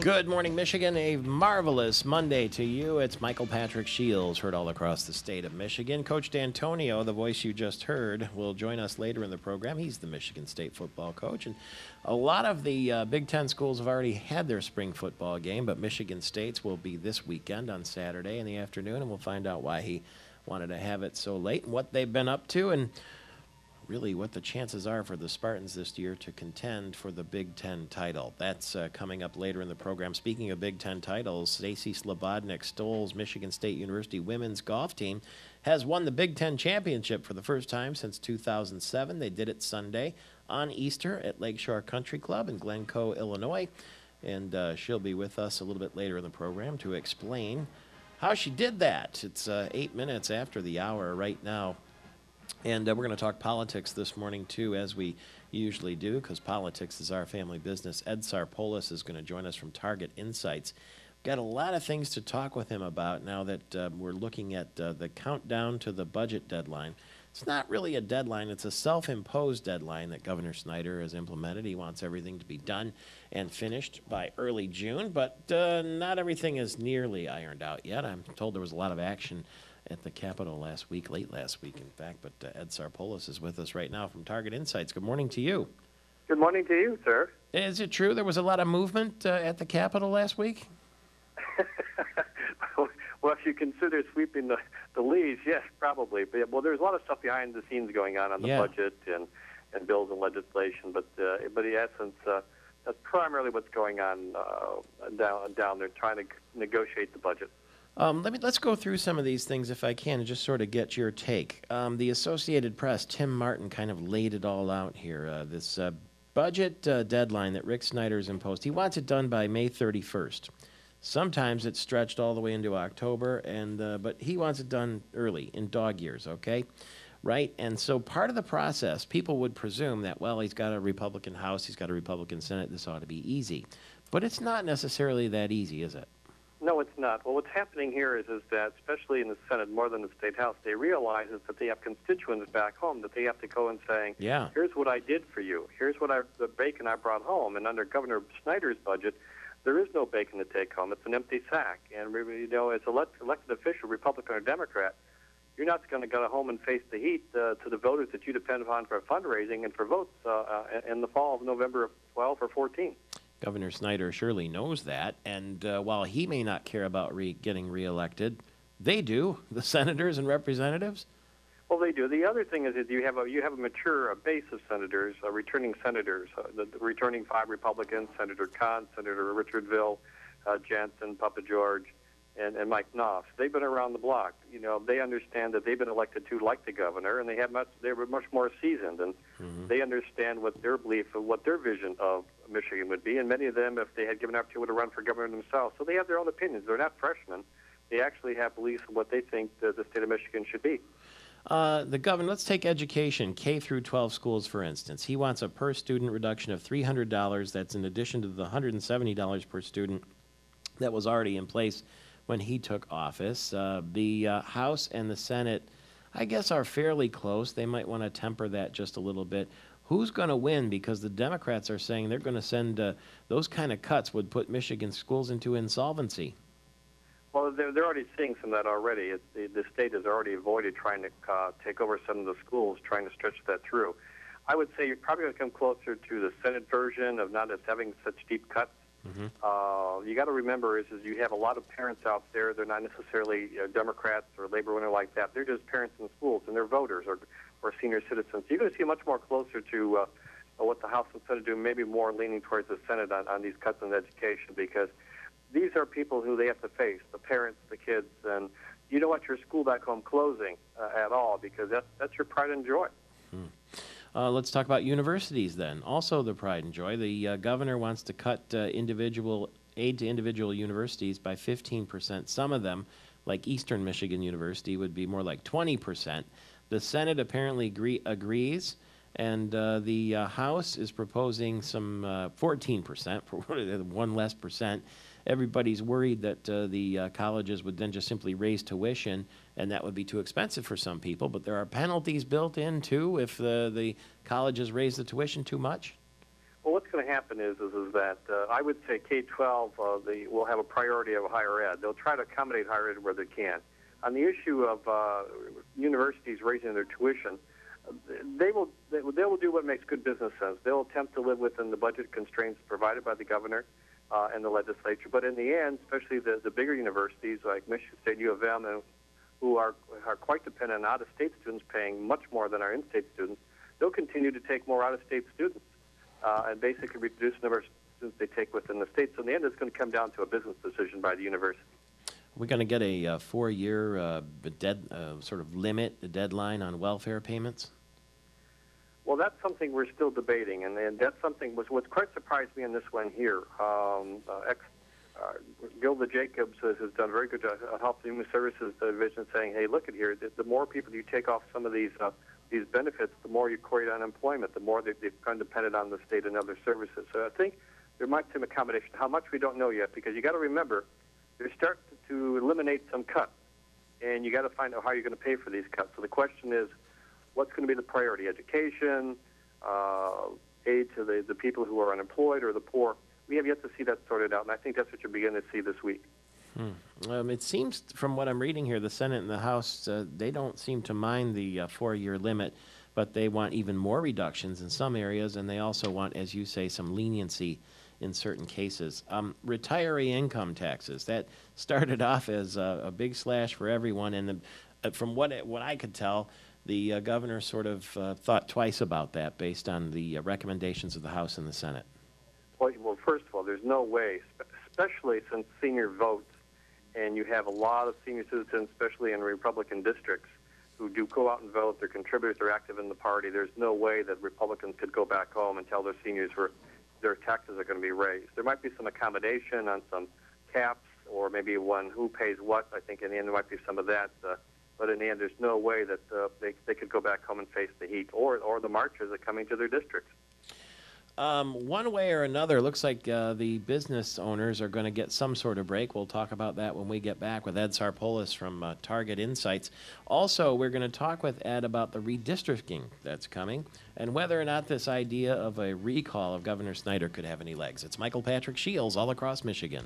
Good morning, Michigan. A marvelous Monday to you. It's Michael Patrick Shields, heard all across the state of Michigan. Coach Dantonio, the voice you just heard, will join us later in the program. He's the Michigan State football coach. And a lot of the uh, Big Ten schools have already had their spring football game, but Michigan State's will be this weekend on Saturday in the afternoon, and we'll find out why he wanted to have it so late and what they've been up to. And really what the chances are for the Spartans this year to contend for the Big Ten title. That's uh, coming up later in the program. Speaking of Big Ten titles, Stacy Slobodnik Stoll's Michigan State University women's golf team has won the Big Ten championship for the first time since 2007. They did it Sunday on Easter at Lakeshore Country Club in Glencoe, Illinois. And uh, she'll be with us a little bit later in the program to explain how she did that. It's uh, eight minutes after the hour right now. And uh, we're going to talk politics this morning, too, as we usually do, because politics is our family business. Ed Sarpolus is going to join us from Target Insights. We've got a lot of things to talk with him about now that uh, we're looking at uh, the countdown to the budget deadline. It's not really a deadline, it's a self imposed deadline that Governor Snyder has implemented. He wants everything to be done and finished by early June, but uh, not everything is nearly ironed out yet. I'm told there was a lot of action at the Capitol last week, late last week, in fact. But uh, Ed Sarpolus is with us right now from Target Insights. Good morning to you. Good morning to you, sir. Is it true there was a lot of movement uh, at the Capitol last week? well, if you consider sweeping the, the leaves, yes, probably. But well, there's a lot of stuff behind the scenes going on on the Yeah. budget and, and bills and legislation. But uh, but in essence, uh, that's primarily what's going on uh, down down there, trying to negotiate the budget. Um, let me let's go through some of these things if I can, and just sort of get your take. Um, the Associated Press, Tim Martin, kind of laid it all out here. Uh, this uh, budget uh, deadline that Rick Snyder's imposed. He wants it done by May 31st. Sometimes it's stretched all the way into October, and uh, but he wants it done early in dog years. Okay. Right, and so part of the process, people would presume that well, he's got a Republican House, he's got a Republican Senate. This ought to be easy, but it's not necessarily that easy, is it? No, it's not. Well, what's happening here is, is that, especially in the Senate more than the State House, they realize is that they have constituents back home that they have to go and saying, Yeah. here's what I did for you. Here's what I, the bacon I brought home. And under Governor Snyder's budget, there is no bacon to take home. It's an empty sack. And you know, as elect, elected official, Republican or Democrat, you're not going to go home and face the heat uh, to the voters that you depend upon for fundraising and for votes uh, uh, in the fall of November 12 or 14. Governor Snyder surely knows that, and uh, while he may not care about re- getting reelected, they do. The senators and representatives. Well, they do. The other thing is that you have a you have a mature uh base of senators, uh, returning senators, uh, the, the returning five Republicans: Senator Kahn, Senator Richardville, uh, Jansen, Pappageorge, and, and Mike Nofs. They've been around the block. You know, they understand that they've been elected to like the governor, and they have much. They were much more seasoned, and they understand what their belief of what their vision of Michigan would be. And many of them, if they had given opportunity, would have run for governor themselves. So they have their own opinions. They're not freshmen. They actually have beliefs of what they think the, the state of Michigan should be. Uh, the governor. Let's take education, K through 12 schools, for instance. He wants a per student reduction of $300. That's in addition to the $170 per student that was already in place when he took office. Uh, the uh, House and the Senate, I guess, are fairly close. They might want to temper that just a little bit. Who's going to win? Because the Democrats are saying they're going to send uh, those kind of cuts would put Michigan schools into insolvency. Well, they're, they're already seeing some of that already. It's, the, the state has already avoided trying to uh, take over some of the schools, trying to stretch that through. I would say you're probably going to come closer to the Senate version of not as having such deep cuts. Uh, you got to remember is, is you have a lot of parents out there. They're not necessarily uh, Democrats or labor or anything like that. They're just parents in schools and they're voters or, or senior citizens. You're going to see much more closer to uh, what the House and Senate do, maybe more leaning towards the Senate on, on these cuts in education because these are people who they have to face the parents, the kids, and you don't want your school back home closing uh, at all because that's, that's your pride and joy. Uh, let's talk about universities then. Also, the pride and joy. The uh, governor wants to cut uh, individual aid to individual universities by 15%. Some of them, like Eastern Michigan University, would be more like 20%. The Senate apparently agree- agrees, and uh, the uh, House is proposing some uh, 14%, for one less percent. Everybody's worried that uh, the uh, colleges would then just simply raise tuition, and that would be too expensive for some people. But there are penalties built in too if the, the colleges raise the tuition too much. Well, what's going to happen is is, is that uh, I would say K-12 uh, will have a priority of higher ed. They'll try to accommodate higher ed where they can. On the issue of uh, universities raising their tuition, they will they, will- they will do what makes good business sense. They'll attempt to live within the budget constraints provided by the governor uh, and the legislature. But in the end, especially the, the bigger universities like Michigan State, U of M, and who are are quite dependent on out-of-state students paying much more than our in-state students, they'll continue to take more out-of-state students uh, and basically reduce the number of students they take within the state. So in the end, it's going to come down to a business decision by the university. We're going to get a uh, four-year uh, dead uh, sort of limit, a deadline on welfare payments. Well, that's something we're still debating, and, and that's something was what quite surprised me in this one here. Um, uh, ex, uh, Gilda Jacobs has, has done a very good job uh, help the Human Services Division saying, "Hey, look at here. The, the more people you take off some of these uh, these benefits, the more you create unemployment. The more they, they become dependent on the state and other services." So I think there might be some accommodation. How much we don't know yet, because you got to remember, they're starting to eliminate some cuts, and you got to find out how you're going to pay for these cuts. So the question is, what's going to be the priority? Education, uh, aid to the, the people who are unemployed or the poor. We have yet to see that sorted out, and I think that's what you're beginning to see this week. Um, it seems, from what I'm reading here, the Senate and the House, uh, they don't seem to mind the uh, four-year limit, but they want even more reductions in some areas, and they also want, as you say, some leniency in certain cases. Um, retiree income taxes, that started off as a, a big slash for everyone, and the, uh, from what, it, what I could tell, the uh, governor sort of uh, thought twice about that based on the uh, recommendations of the House and the Senate. Well, well, first of all, there's no way, especially since senior votes, and you have a lot of senior citizens, especially in Republican districts, who do go out and vote. They're contributors. They're active in the party. There's no way that Republicans could go back home and tell their seniors their taxes are going to be raised. There might be some accommodation on some caps, or maybe one who pays what. I think in the end there might be some of that. Uh, but in the end, there's no way that uh, they, they could go back home and face the heat or, or the marchers that are coming to their districts. Um, one way or another, looks like uh, the business owners are going to get some sort of break. We'll talk about that when we get back with Ed Sarpolus from uh, Target Insights. Also, we're going to talk with Ed about the redistricting that's coming and whether or not this idea of a recall of Governor Snyder could have any legs. It's Michael Patrick Shields all across Michigan.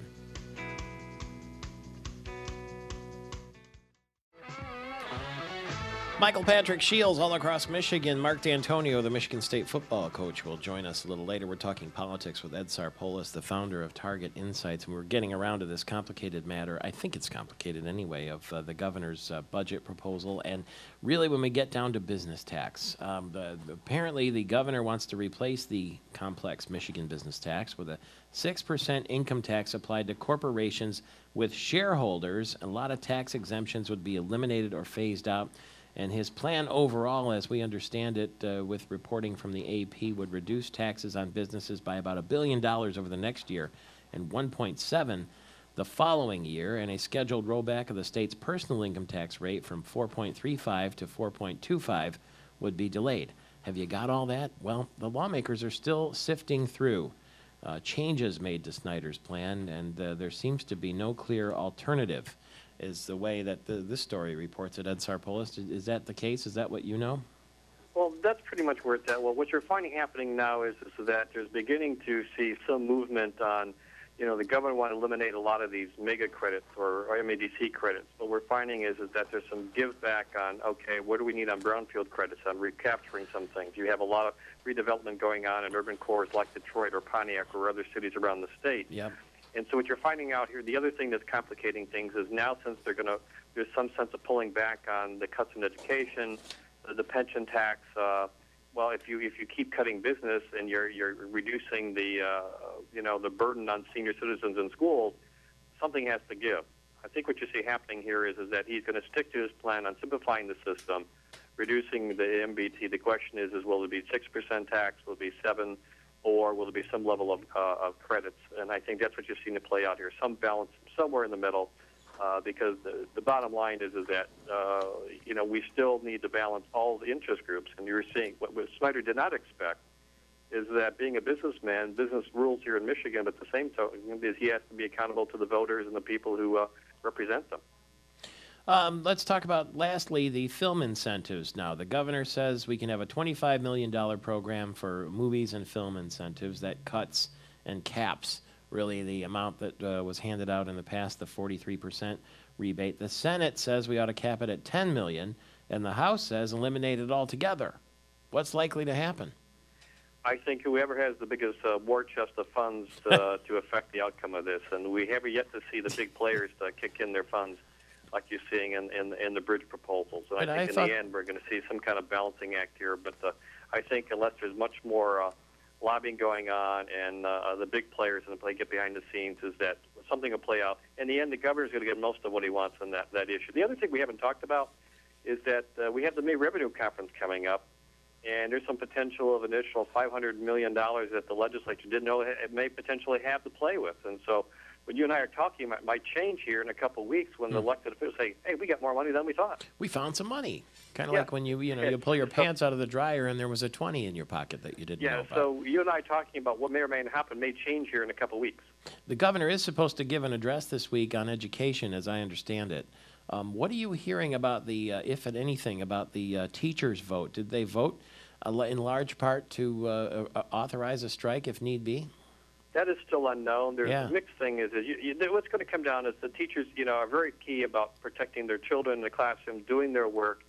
Michael Patrick Shields all across Michigan. Mark Dantonio, the Michigan State football coach, will join us a little later. We're talking politics with Ed Sarpolus, the founder of Target Insights, and we're getting around to this complicated matter. I think it's complicated anyway of uh, the governor's uh, budget proposal, and really when we get down to business tax, um, the, apparently the governor wants to replace the complex Michigan business tax with a six percent income tax applied to corporations with shareholders. A lot of tax exemptions would be eliminated or phased out. And his plan overall, as we understand it, uh, with reporting from the AP, would reduce taxes on businesses by about a billion dollars over the next year and 1.7 the following year, and a scheduled rollback of the state's personal income tax rate from 4.35 to 4.25 would be delayed. Have you got all that? Well, the lawmakers are still sifting through uh, changes made to Snyder's plan, and uh, there seems to be no clear alternative is the way that the, this story reports it. Ed Sarpolus, is, is that the case? Is that what you know? Well, that's pretty much where it's at. Well, what you're finding happening now is, is that there's beginning to see some movement on, you know, the government want to eliminate a lot of these mega credits or, or MEDC credits. What we're finding is, is that there's some give back on, okay, what do we need on brownfield credits, on recapturing some things. You have a lot of redevelopment going on in urban cores like Detroit or Pontiac or other cities around the state. Yep. And so what you're finding out here, the other thing that's complicating things is now since they're going to, there's some sense of pulling back on the cuts in education, the, pension tax. Uh, well, if you if you keep cutting business and you're you're reducing the uh, you know the burden on senior citizens in schools, something has to give. I think what you see happening here is is that he's going to stick to his plan on simplifying the system, reducing the MBT. The question is is will it be six percent tax? Will it be seven? Or will there be some level of, uh, of credits? And I think that's what you've seen to play out here, some balance somewhere in the middle, uh, because the, the bottom line is is that uh, you know we still need to balance all the interest groups, and you're seeing what, what Snyder did not expect is that being a businessman, business rules here in Michigan, but at the same token is he has to be accountable to the voters and the people who uh, represent them. Um, let's talk about, lastly, the film incentives now. The governor says we can have a $25 million program for movies and film incentives that cuts and caps really the amount that uh, was handed out in the past, the 43% rebate. The Senate says we ought to cap it at 10 million, and the House says eliminate it altogether. What's likely to happen? I think whoever has the biggest uh, war chest of funds uh, to affect the outcome of this, and we have yet to see the big players uh, kick in their funds like you're seeing in, in, in the bridge proposals. And But I I think in the end we're going to see some kind of balancing act here. But uh, I think unless there's much more uh, lobbying going on and uh, the big players in the play get behind the scenes, is that something will play out. In the end, the governor's going to get most of what he wants on that, that issue. The other thing we haven't talked about is that uh, we have the May Revenue Conference coming up. And there's some potential of additional $500 million that the legislature didn't know it may potentially have to play with. And so when you and I are talking, it might change here in a couple of weeks when the hmm. elected officials say, hey, we got more money than we thought. We found some money. Kind of Yeah. like when you, you know, you pull your pants out of the dryer and there was a 20 in your pocket that you didn't know Yeah, about. so you and I talking about what may or may not happen may change here in a couple of weeks. The governor is supposed to give an address this week on education, as I understand it. Um, what are you hearing about the, uh, if at anything, about the uh, teachers' vote? Did they vote uh, in large part to uh, uh, authorize a strike if need be? That is still unknown. There's Yeah. a mixed thing is, is you, you, what's going to come down is the teachers, you know, are very key about protecting their children in the classroom, doing their work,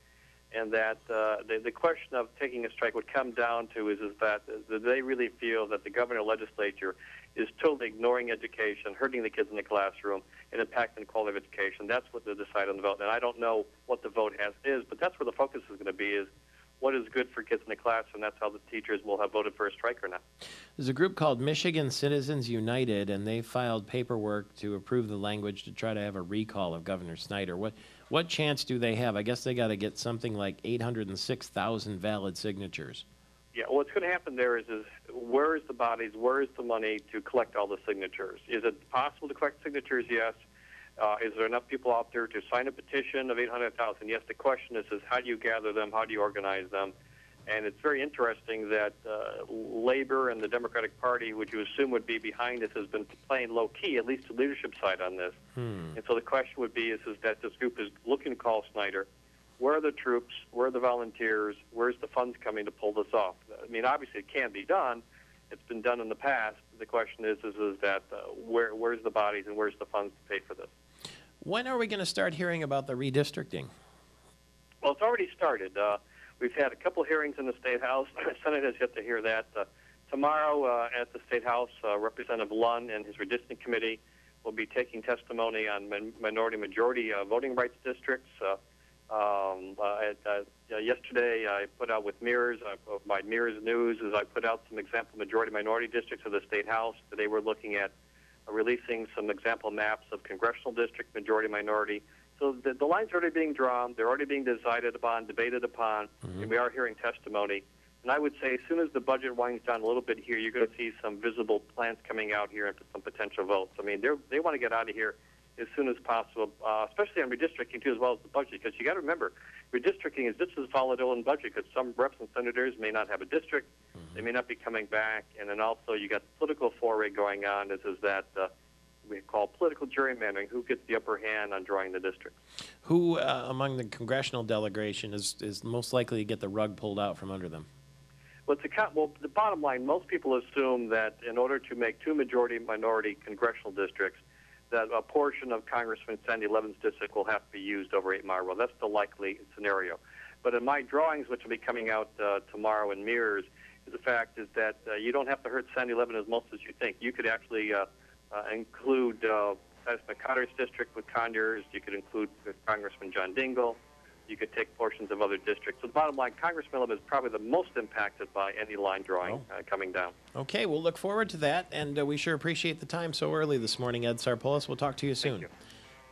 and that uh, the, the question of taking a strike would come down to is, is that uh, they really feel that the governor legislature is totally ignoring education, hurting the kids in the classroom, and impacting the quality of education. That's what they decide on the vote. And I don't know what the vote has is, but that's where the focus is going to be is what is good for kids in the classroom. That's how the teachers will have voted for a strike or not. There's a group called Michigan Citizens United, and they filed paperwork to approve the language to try to have a recall of Governor Snyder. What what chance do they have? I guess they got to get something like 806,000 valid signatures. Yeah, what's going to happen there is, is where is the bodies, where is the money to collect all the signatures? Is it possible to collect signatures? Yes. Uh, is there enough people out there to sign a petition of 800,000? Yes. The question is, is how do you gather them? How do you organize them? And it's very interesting that uh, Labor and the Democratic Party, which you assume would be behind this, has been playing low key, at least the leadership side on this. And so the question would be is, is that this group is looking to call Snyder. Where are the troops? Where are the volunteers? Where's the funds coming to pull this off? I mean, obviously it can be done. It's been done in the past. The question is, is, is that uh, where, where's the bodies and where's the funds to pay for this? When are we going to start hearing about the redistricting? Well, it's already started. Uh, we've had a couple hearings in the State House. The Senate has yet to hear that. Uh, tomorrow uh, at the State House, uh, Representative Lund and his redistricting committee will be taking testimony on min- minority majority uh, voting rights districts. Um, uh, at, uh, yesterday, I put out with MIRS, uh, of my MIRS News, is I put out some example majority minority districts of the State House. Today we're looking at uh, releasing some example maps of congressional district majority minority. So the, the lines are already being drawn. They're already being decided upon, debated upon, and we are hearing testimony. And I would say as soon as the budget winds down a little bit here, you're going to see some visible plans coming out here and some potential votes. I mean, they're, they want to get out of here as soon as possible, uh, especially on redistricting too, as well as the budget. Because you got to remember, redistricting is just as volatile in budget because some reps and senators may not have a district, they may not be coming back, and then also you got political foray going on. Is is that uh, we call political gerrymandering? Who gets the upper hand on drawing the district. Who uh, among the congressional delegation is, is most likely to get the rug pulled out from under them? Well, it's a well, the bottom line, most people assume that in order to make two majority minority congressional districts, that a portion of Congressman Sandy Levin's district will have to be used over 8 Mile Road. That's the likely scenario. But in my drawings, which will be coming out uh, tomorrow in MIRS, the fact is that uh, you don't have to hurt Sandy Levin as much as you think. You could actually uh, uh, include uh, Thaddeus McCotter's district with Conyers. You could include Congressman John Dingell. You could take portions of other districts. So the bottom line, Congressman Levin is probably the most impacted by any line drawing uh, coming down. Okay, we'll look forward to that, and uh, we sure appreciate the time so early this morning, Ed Sarpolus. We'll talk to you soon. you.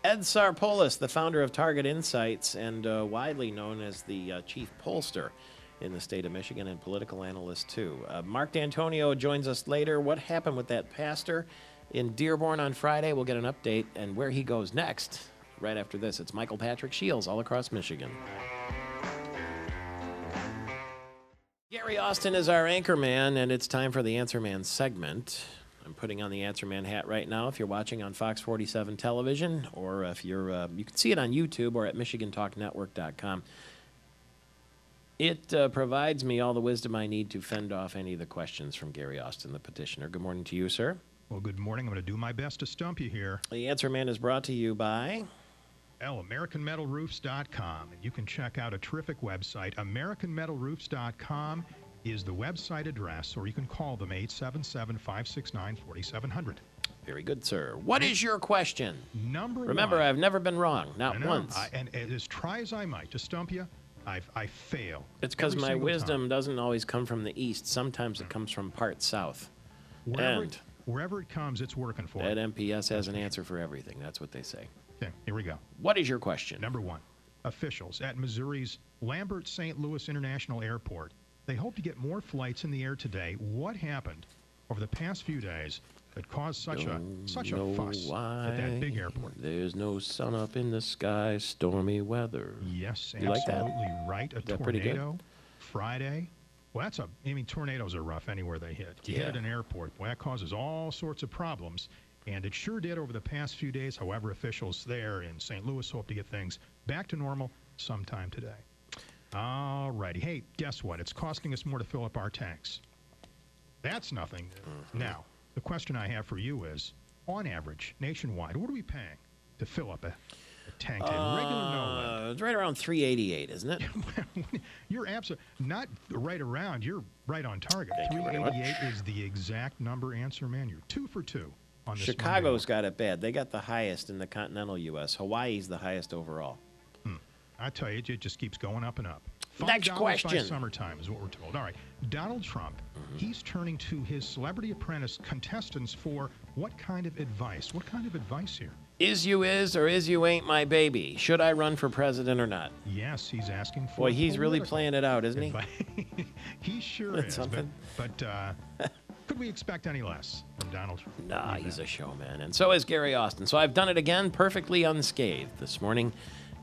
Ed Sarpolus, the founder of Target Insights and uh, widely known as the uh, chief pollster in the state of Michigan and political analyst, too. Uh, Mark Dantonio joins us later. What happened with that pastor in Dearborn on Friday? We'll get an update and where he goes next right after this. It's Michael Patrick Shields all across Michigan. Gary Austin is our anchor man, and it's time for the Answer Man segment. I'm putting on the Answer Man hat right now. If you're watching on Fox 47 television, or if you're, uh, you can see it on YouTube or at MichiganTalkNetwork.com. It uh, provides me all the wisdom I need to fend off any of the questions from Gary Austin, the petitioner. Good morning to you, sir. Well, good morning. I'm going to do my best to stump you here. The Answer Man is brought to you by. L, AmericanMetalRoofs.com. And you can check out a terrific website. AmericanMetalRoofs.com is the website address, or you can call them 877 569 4700. Very good, sir. What is your question? Number Remember, one. I've never been wrong, not know, once. I, and as try as I might to stump you, I've, I fail. it's because my wisdom time. doesn't always come from the east. Sometimes it comes from part south. Wherever, and- it, wherever it comes, it's working for That it. MPS has an answer for everything. That's what they say. Okay, here we go. What is your question? Number one, officials at Missouri's Lambert St. Louis International Airport. They hope to get more flights in the air today. What happened over the past few days that caused such a such a fuss why at that big airport? There's no sun up in the sky, stormy weather. Yes, You like that? absolutely right. A that tornado Friday. Well, that's a. I mean, tornadoes are rough anywhere they hit. You hit Yeah. at an airport, boy, that causes all sorts of problems, and it sure did over the past few days. However, officials there in St. Louis hope to get things back to normal sometime today. All righty. Hey, guess what? It's costing us more to fill up our tanks. That's nothing. Mm-hmm. Now, the question I have for you is, on average, nationwide, what are we paying to fill up a, a tank in regular no Uh, it's right around 388, isn't it? You're absolutely not right around. You're right on target. Thank you very much. 388 is the exact number answer, man. You're two for two on this. Chicago's got it bad. They got the highest in the continental U.S. Hawaii's the highest overall. Monday. I tell you, it just keeps going up and up. Five Next question. by summertime is what we're told. All right, Donald Trump. Mm-hmm. He's turning to his Celebrity Apprentice contestants for what kind of advice? What kind of advice here? Is you is or is you ain't my baby? Should I run for president or not? Yes, he's asking for. Boy, he's really playing it out, isn't he? he sure That's is. something. But, but uh, could we expect any less from Donald Trump? Nah, he's a showman. And so is Gary Austin. So I've done it again perfectly unscathed this morning.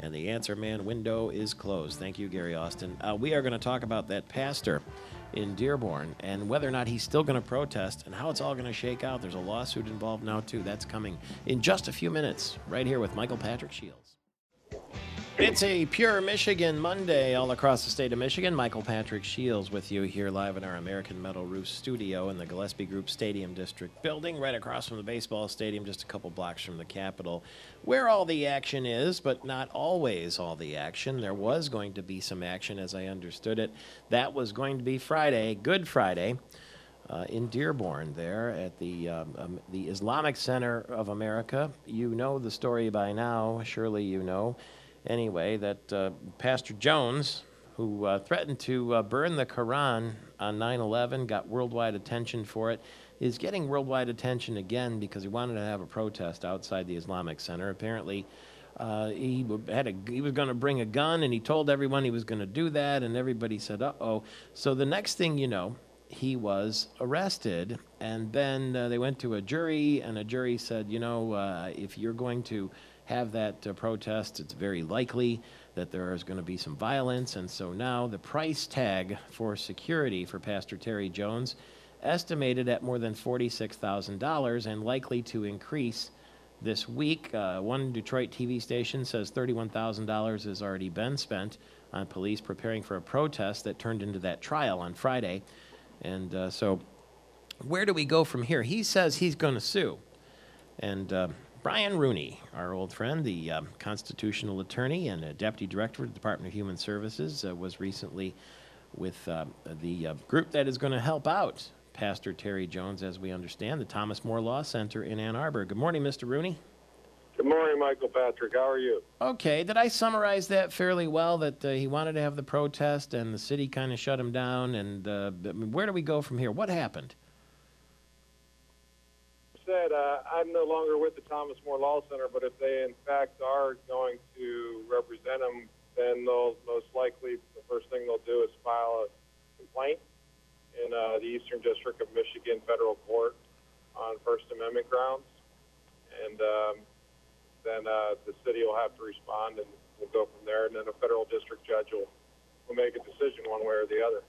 And the answer man window is closed. Thank you, Gary Austin. Uh, we are going to talk about that pastor in Dearborn and whether or not he's still going to protest and how it's all going to shake out. There's a lawsuit involved now, too. That's coming in just a few minutes, right here with Michael Patrick Shields. It's a pure Michigan Monday all across the state of Michigan. Michael Patrick Shields with you here live in our American Metal Roof studio in the Gillespie Group Stadium District building, right across from the baseball stadium, just a couple blocks from the Capitol, where all the action is, but not always all the action. There was going to be some action, as I understood it. That was going to be Friday, Good Friday. Uh, in Dearborn, there at the um, um, the Islamic Center of America, you know the story by now. Surely you know anyway, that uh, Pastor Jones, who uh, threatened to uh, burn the Quran on 9 11, got worldwide attention for it, is getting worldwide attention again because he wanted to have a protest outside the Islamic Center. Apparently, uh, he had a, he was going to bring a gun, and he told everyone he was going to do that, and everybody said, "Uh oh." So the next thing you know, he was arrested, and then uh, they went to a jury, and a jury said, you know, uh, if you're going to have that uh, protest, it's very likely that there is going to be some violence, and so now the price tag for security for Pastor Terry Jones estimated at more than $46,000 and likely to increase this week. Uh, one Detroit TV station says $31,000 has already been spent on police preparing for a protest that turned into that trial on Friday. And uh, so, where do we go from here? He says he's going to sue. And uh, Brian Rooney, our old friend, the um, constitutional attorney and uh, deputy director of the Department of Human Services, uh, was recently with uh, the uh, group that is going to help out Pastor Terry Jones, as we understand, the Thomas More Law Center in Ann Arbor. Good morning, Mr. Rooney. Good morning, Michael Patrick. How are you? Okay, did I summarize that fairly well? That uh, he wanted to have the protest and the city kind of shut him down. And uh, I mean, where do we go from here? What happened? Said uh, I'm no longer with the Thomas More Law Center, but if they in fact are going to represent him, then they'll most likely the first thing they'll do is file a complaint in uh, the Eastern District of Michigan Federal Court on First Amendment grounds, and um, then uh, the city will have to respond, and we'll go from there. And then a federal district judge will will make a decision one way or the other.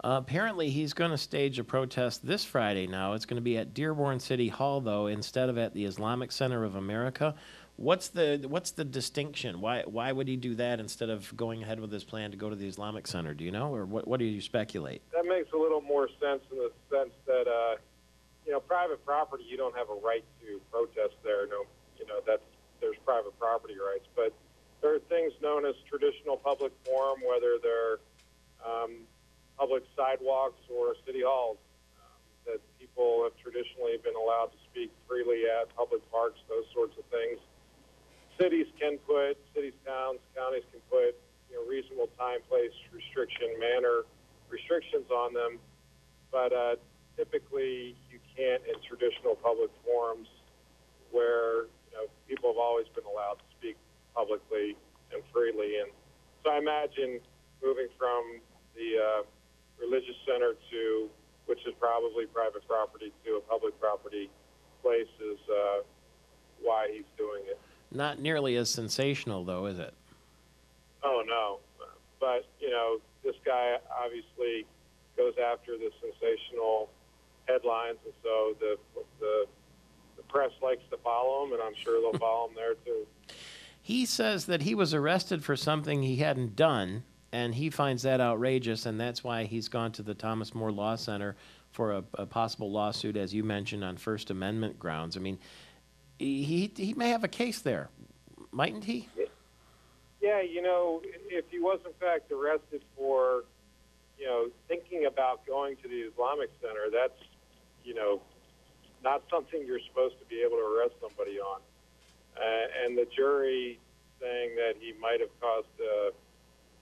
Apparently, he's going to stage a protest this Friday now. It's going to be at Dearborn City Hall, though, instead of at the Islamic Center of America. What's the what's the distinction? Why why would he do that instead of going ahead with his plan to go to the Islamic Center? Do you know, or what what do you speculate? That makes a little more sense in the sense that, uh, you know, private property, you don't have a right to protest there. No, you know, that's there's private property rights, but there are things known as traditional public forum, whether they're um, public sidewalks or city halls um, that people have traditionally been allowed to speak freely at, public parks, those sorts of things. Cities can put, cities, towns, counties can put, you know, reasonable time, place, restriction, manner restrictions on them, but uh, typically you can't in traditional public forums where you know people have always been allowed to speak publicly and freely. And so I imagine moving from the uh, religious center to, which is probably private property, to a public property place is uh, why he's doing it. Not nearly as sensational, though, is it? Oh no, but you know this guy obviously goes after the sensational headlines, and so the the the press likes to follow him, and I'm sure they'll follow him there too. He says that he was arrested for something he hadn't done, and he finds that outrageous, and that's why he's gone to the Thomas More Law Center for a, a possible lawsuit, as you mentioned, on First Amendment grounds. I mean, he he may have a case there, mightn't he? Yeah, you know, if he was in fact arrested for, you know, thinking about going to the Islamic Center, that's, you know, not something you're supposed to be able to arrest somebody on. Uh, and the jury saying that he might have caused a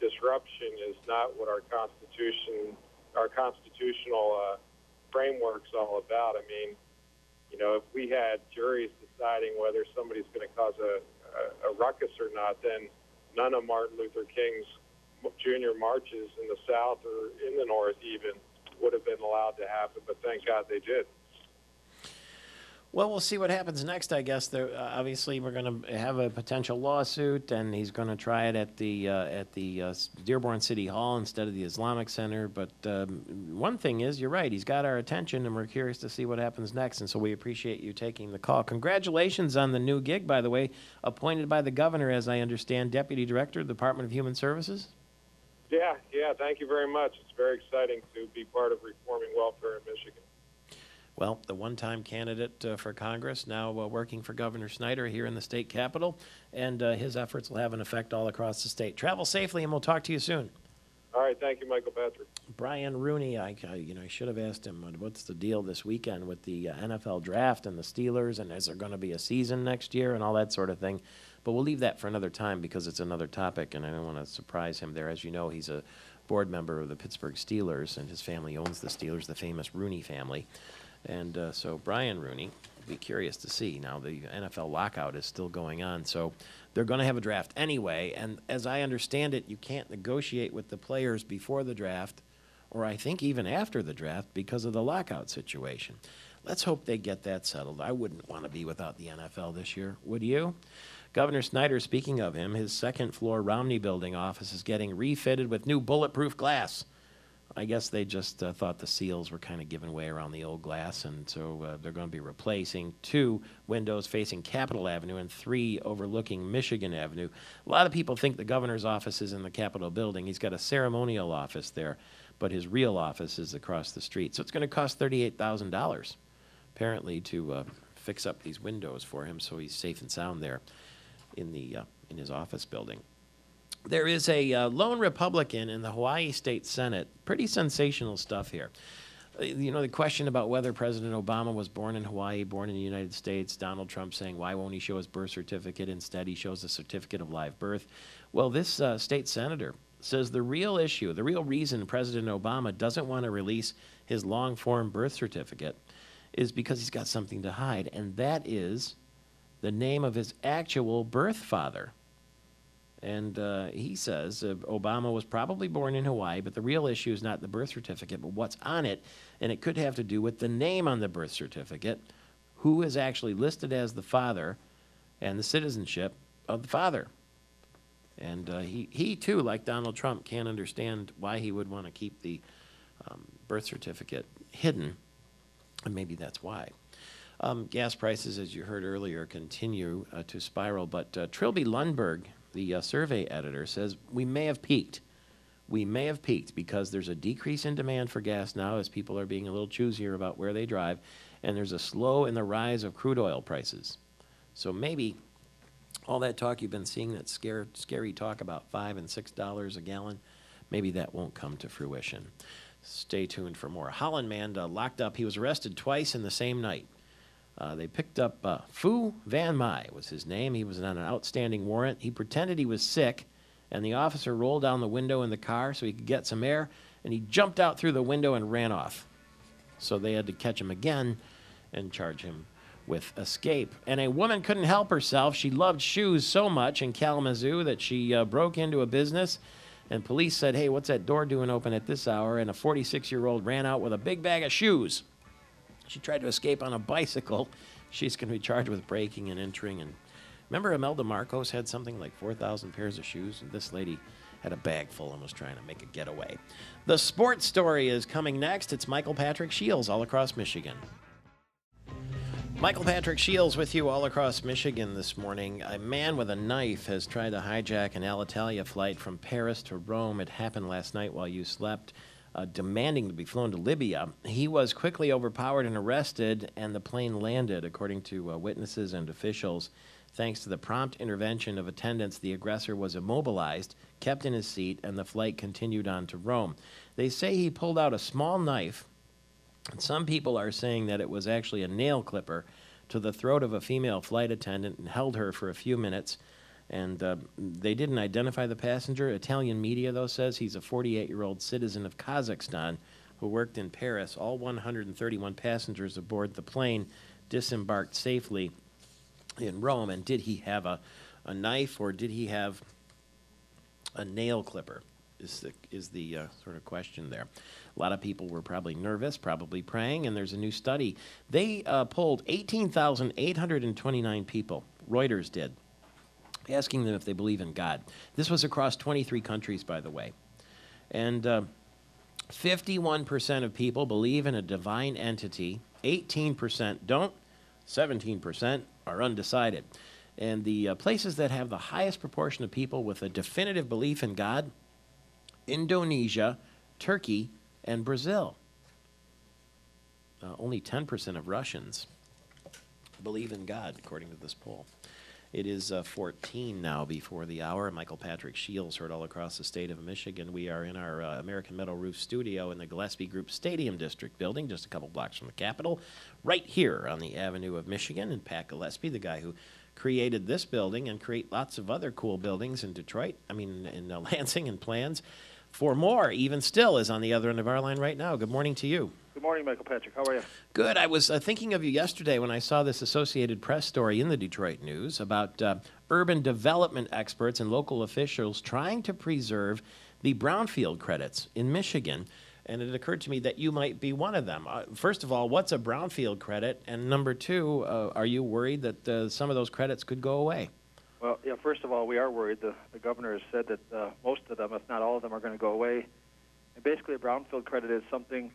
disruption is not what our constitution, our constitutional uh, framework's all about. I mean, you know, if we had juries deciding whether somebody's going to cause a, a, a ruckus or not, then none of Martin Luther King's junior marches in the South or in the North even would have been allowed to happen. But thank God they did. Well, we'll see what happens next. I guess there, uh, obviously we're going to have a potential lawsuit, and he's going to try it at the uh, at the uh, Dearborn City Hall instead of the Islamic Center. But um, one thing is, you're right. He's got our attention, and we're curious to see what happens next. And so we appreciate you taking the call. Congratulations on the new gig, by the way, appointed by the governor, as I understand, deputy director of the Department of Human Services. Yeah, yeah. Thank you very much. It's very exciting to be part of reforming welfare in Michigan. Well, the one time candidate uh, for Congress, now uh, working for Governor Snyder here in the state capitol, and uh, his efforts will have an effect all across the state. Travel safely, and we'll talk to you soon. All right, thank you, Michael Patrick. Brian Rooney, I, I you know I should have asked him what's the deal this weekend with the uh, NFL draft and the Steelers, and is there going to be a season next year and all that sort of thing. But we'll leave that for another time because it's another topic, and I don't want to surprise him there. As you know, he's a board member of the Pittsburgh Steelers, and his family owns the Steelers, the famous Rooney family. And uh, so Brian Rooney, be curious to see. Now the NFL lockout is still going on, so they're going to have a draft anyway. And as I understand it, you can't negotiate with the players before the draft, or I think even after the draft, because of the lockout situation. Let's hope they get that settled. I wouldn't want to be without the NFL this year, would you? Governor Snyder, speaking of him, his second floor Romney building office is getting refitted with new bulletproof glass. I guess they just uh, thought the seals were kind of giving way around the old glass, and so uh, they're going to be replacing two windows facing Capitol Avenue and three overlooking Michigan Avenue. A lot of people think the governor's office is in the Capitol building. He's got a ceremonial office there, but his real office is across the street. So it's going to cost $38,000, apparently, to uh, fix up these windows for him so he's safe and sound there in, the, uh, in his office building. There is a uh, lone Republican in the Hawaii State Senate. Pretty sensational stuff here. Uh, You know, the question about whether President Obama was born in Hawaii, born in the United States, Donald Trump saying, why won't he show his birth certificate? Instead, he shows a certificate of live birth. Well, this uh, state senator says the real issue, the real reason President Obama doesn't want to release his long form birth certificate is because he's got something to hide, and that is the name of his actual birth father. And uh, he says uh, Obama was probably born in Hawaii, but the real issue is not the birth certificate, but what's on it. And it could have to do with the name on the birth certificate, who is actually listed as the father, and the citizenship of the father. And uh, he, he, too, like Donald Trump, can't understand why he would want to keep the um, birth certificate hidden, and maybe that's why. Um, gas prices, as you heard earlier, continue uh, to spiral, but uh, Trilby Lundberg, the uh, survey editor, says we may have peaked. We may have peaked because there's a decrease in demand for gas now as people are being a little choosier about where they drive, and there's a slow in the rise of crude oil prices. So maybe all that talk you've been seeing, that scare, scary talk about five and six dollars a gallon, maybe that won't come to fruition. Stay tuned for more. Holland man locked up. He was arrested twice in the same night. Uh, they picked up uh, Fu Van Mai was his name. He was on an outstanding warrant. He pretended he was sick, and the officer rolled down the window in the car so he could get some air, and he jumped out through the window and ran off. So they had to catch him again and charge him with escape. And a woman couldn't help herself. She loved shoes so much in Kalamazoo that she uh, broke into a business. And police said, Hey, what's that door doing open at this hour? And a 46 year old ran out with a big bag of shoes. She tried to escape on a bicycle. She's going to be charged with breaking and entering. And remember, Imelda Marcos had something like 4,000 pairs of shoes, and this lady had a bag full and was trying to make a getaway. The sports story is coming next. It's Michael Patrick Shields all across Michigan. Michael Patrick Shields with you all across Michigan this morning. A man with a knife has tried to hijack an Alitalia flight from Paris to Rome. It happened last night while you slept uh, demanding to be flown to Libya. He was quickly overpowered and arrested, and the plane landed, according to uh, witnesses and officials. Thanks to the prompt intervention of attendants, the aggressor was immobilized, kept in his seat, and the flight continued on to Rome. They say he pulled out a small knife, and some people are saying that it was actually a nail clipper to the throat of a female flight attendant and held her for a few minutes and uh, they didn't identify the passenger. Italian media, though, says he's a 48 year old citizen of Kazakhstan who worked in Paris. All 131 passengers aboard the plane disembarked safely in Rome. And did he have a, a knife or did he have a nail clipper? Is the, is the uh, sort of question there. A lot of people were probably nervous, probably praying, and there's a new study. They uh, polled 18,829 people. Reuters did asking them if they believe in God. This was across 23 countries, by the way. And uh, 51% of people believe in a divine entity, 18% don't, 17% are undecided. And the uh, places that have the highest proportion of people with a definitive belief in God Indonesia, Turkey, and Brazil. Uh, only 10% of Russians believe in God, according to this poll. It is uh, 14 now before the hour. Michael Patrick Shields heard all across the state of Michigan. We are in our uh, American Metal Roof studio in the Gillespie Group Stadium District building, just a couple blocks from the Capitol, right here on the Avenue of Michigan. And Pat Gillespie, the guy who created this building and create lots of other cool buildings in Detroit, I mean, in uh, Lansing and plans for more, even still, is on the other end of our line right now. Good morning to you. Good morning, Michael Patrick. How are you? Good. I was uh, thinking of you yesterday when I saw this Associated Press story in the Detroit News about uh, urban development experts and local officials trying to preserve the brownfield credits in Michigan. And it occurred to me that you might be one of them. Uh, first of all, what's a brownfield credit? And number two, uh, are you worried that uh, some of those credits could go away? Well, yeah. First of all, we are worried. The, the governor has said that uh, most of them, if not all of them, are going to go away. And basically, a brownfield credit is something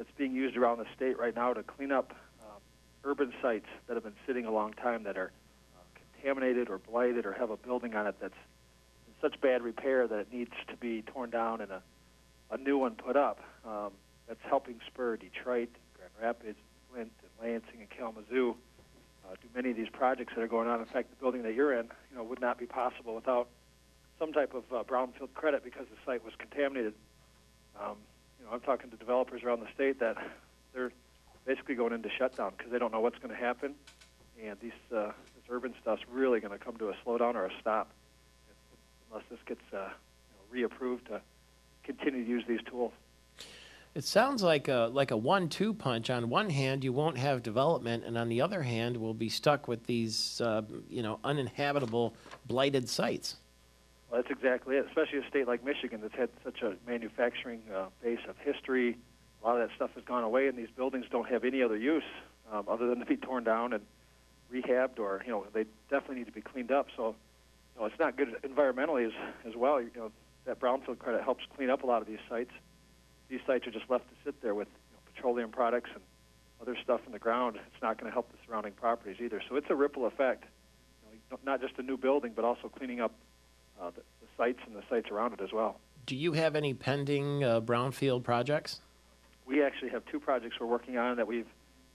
that's being used around the state right now to clean up uh, urban sites that have been sitting a long time that are uh, contaminated or blighted or have a building on it that's in such bad repair that it needs to be torn down and a, a new one put up. Um, that's helping spur Detroit, Grand Rapids, Flint, and Lansing, and Kalamazoo uh, do many of these projects that are going on. In fact, the building that you're in, you know, would not be possible without some type of uh, brownfield credit because the site was contaminated. Um, you know, I'm talking to developers around the state that they're basically going into shutdown because they don't know what's going to happen, and these uh, this urban stuff's really going to come to a slowdown or a stop unless this gets uh, you know, reapproved to continue to use these tools. It sounds like a like a one-two punch. On one hand, you won't have development, and on the other hand, we'll be stuck with these, uh, you know, uninhabitable, blighted sites. Well, that's exactly it. Especially a state like Michigan that's had such a manufacturing uh, base of history. A lot of that stuff has gone away, and these buildings don't have any other use um, other than to be torn down and rehabbed, or you know, they definitely need to be cleaned up. So, you know, it's not good environmentally as as well. You know, that brownfield credit helps clean up a lot of these sites, these sites are just left to sit there with you know, petroleum products and other stuff in the ground, it's not going to help the surrounding properties either. So it's a ripple effect, you know, not just a new building, but also cleaning up uh, the, the sites and the sites around it as well. Do you have any pending uh, brownfield projects? We actually have two projects we're working on that we've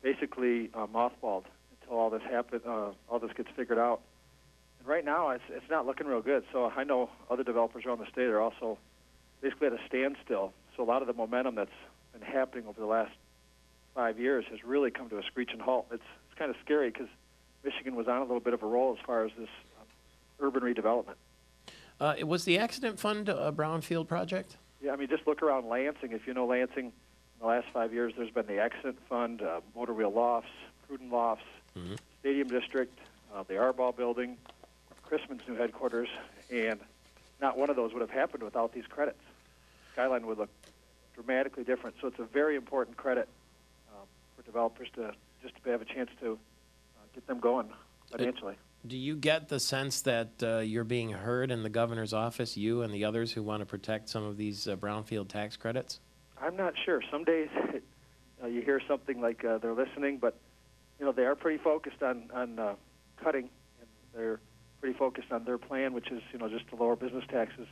basically uh, mothballed until all this happen, uh, all this gets figured out. And right now, it's it's not looking real good. So I know other developers around the state are also basically at a standstill. So a lot of the momentum that's been happening over the last five years has really come to a screeching halt. It's it's kind of scary because Michigan was on a little bit of a roll as far as this um, urban redevelopment. Uh, was the accident fund a brownfield project? Yeah, I mean, just look around Lansing. If you know Lansing, in the last five years, there's been the accident fund, uh, motor wheel lofts, Prudden lofts, Mhm. Stadium District, uh, the Arbaugh Building, Christman's new headquarters, and not one of those would have happened without these credits. Skyline would look dramatically different. So it's a very important credit um, for developers to just to have a chance to uh, get them going financially. Do you get the sense that uh, you're being heard in the governor's office, you and the others who want to protect some of these uh, brownfield tax credits? I'm not sure. Some days uh, you hear something like uh, they're listening, but you know they are pretty focused on on uh, cutting, and they're pretty focused on their plan, which is you know just to lower business taxes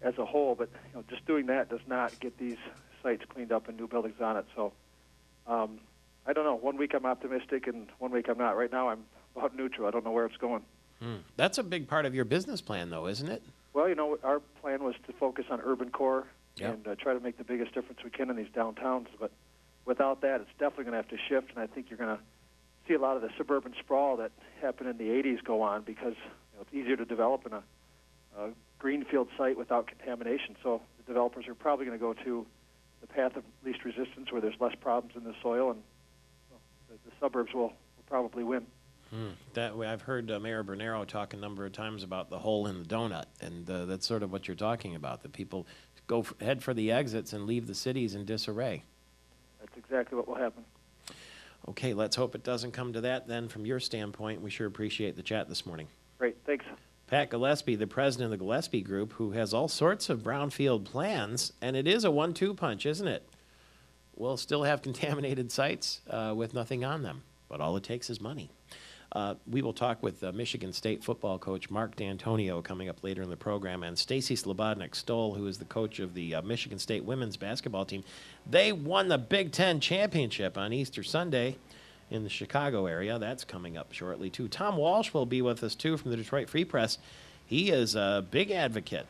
as a whole. But you know just doing that does not get these sites cleaned up and new buildings on it. So um, I don't know. One week I'm optimistic, and one week I'm not. Right now I'm about neutral. I don't know where it's going. Hmm. That's a big part of your business plan, though, isn't it? Well, you know, our plan was to focus on urban core Yep. and uh, try to make the biggest difference we can in these downtowns. But without that, it's definitely going to have to shift, and I think you're going to see a lot of the suburban sprawl that happened in the 80s go on because you know, it's easier to develop in a, a greenfield site without contamination. So the developers are probably going to go to the path of least resistance where there's less problems in the soil, and well, the, the suburbs will, will probably win. Hmm. That way, I've heard uh, Mayor Bernero talk a number of times about the hole in the donut, and uh, that's sort of what you're talking about. That people go f- head for the exits and leave the cities in disarray. That's exactly what will happen. Okay, let's hope it doesn't come to that. Then, from your standpoint, we sure appreciate the chat this morning. Great. Thanks. Pat Gillespie, the president of the Gillespie Group, who has all sorts of brownfield plans, and it is a one-two punch, isn't it? We'll still have contaminated sites uh, with nothing on them, but all it takes is money. Uh, we will talk with uh, Michigan State football coach Mark Dantonio coming up later in the program, and Stacy Slobodnik Stoll, who is the coach of the uh, Michigan State women's basketball team. They won the Big Ten championship on Easter Sunday in the Chicago area. That's coming up shortly, too. Tom Walsh will be with us, too, from the Detroit Free Press. He is a big advocate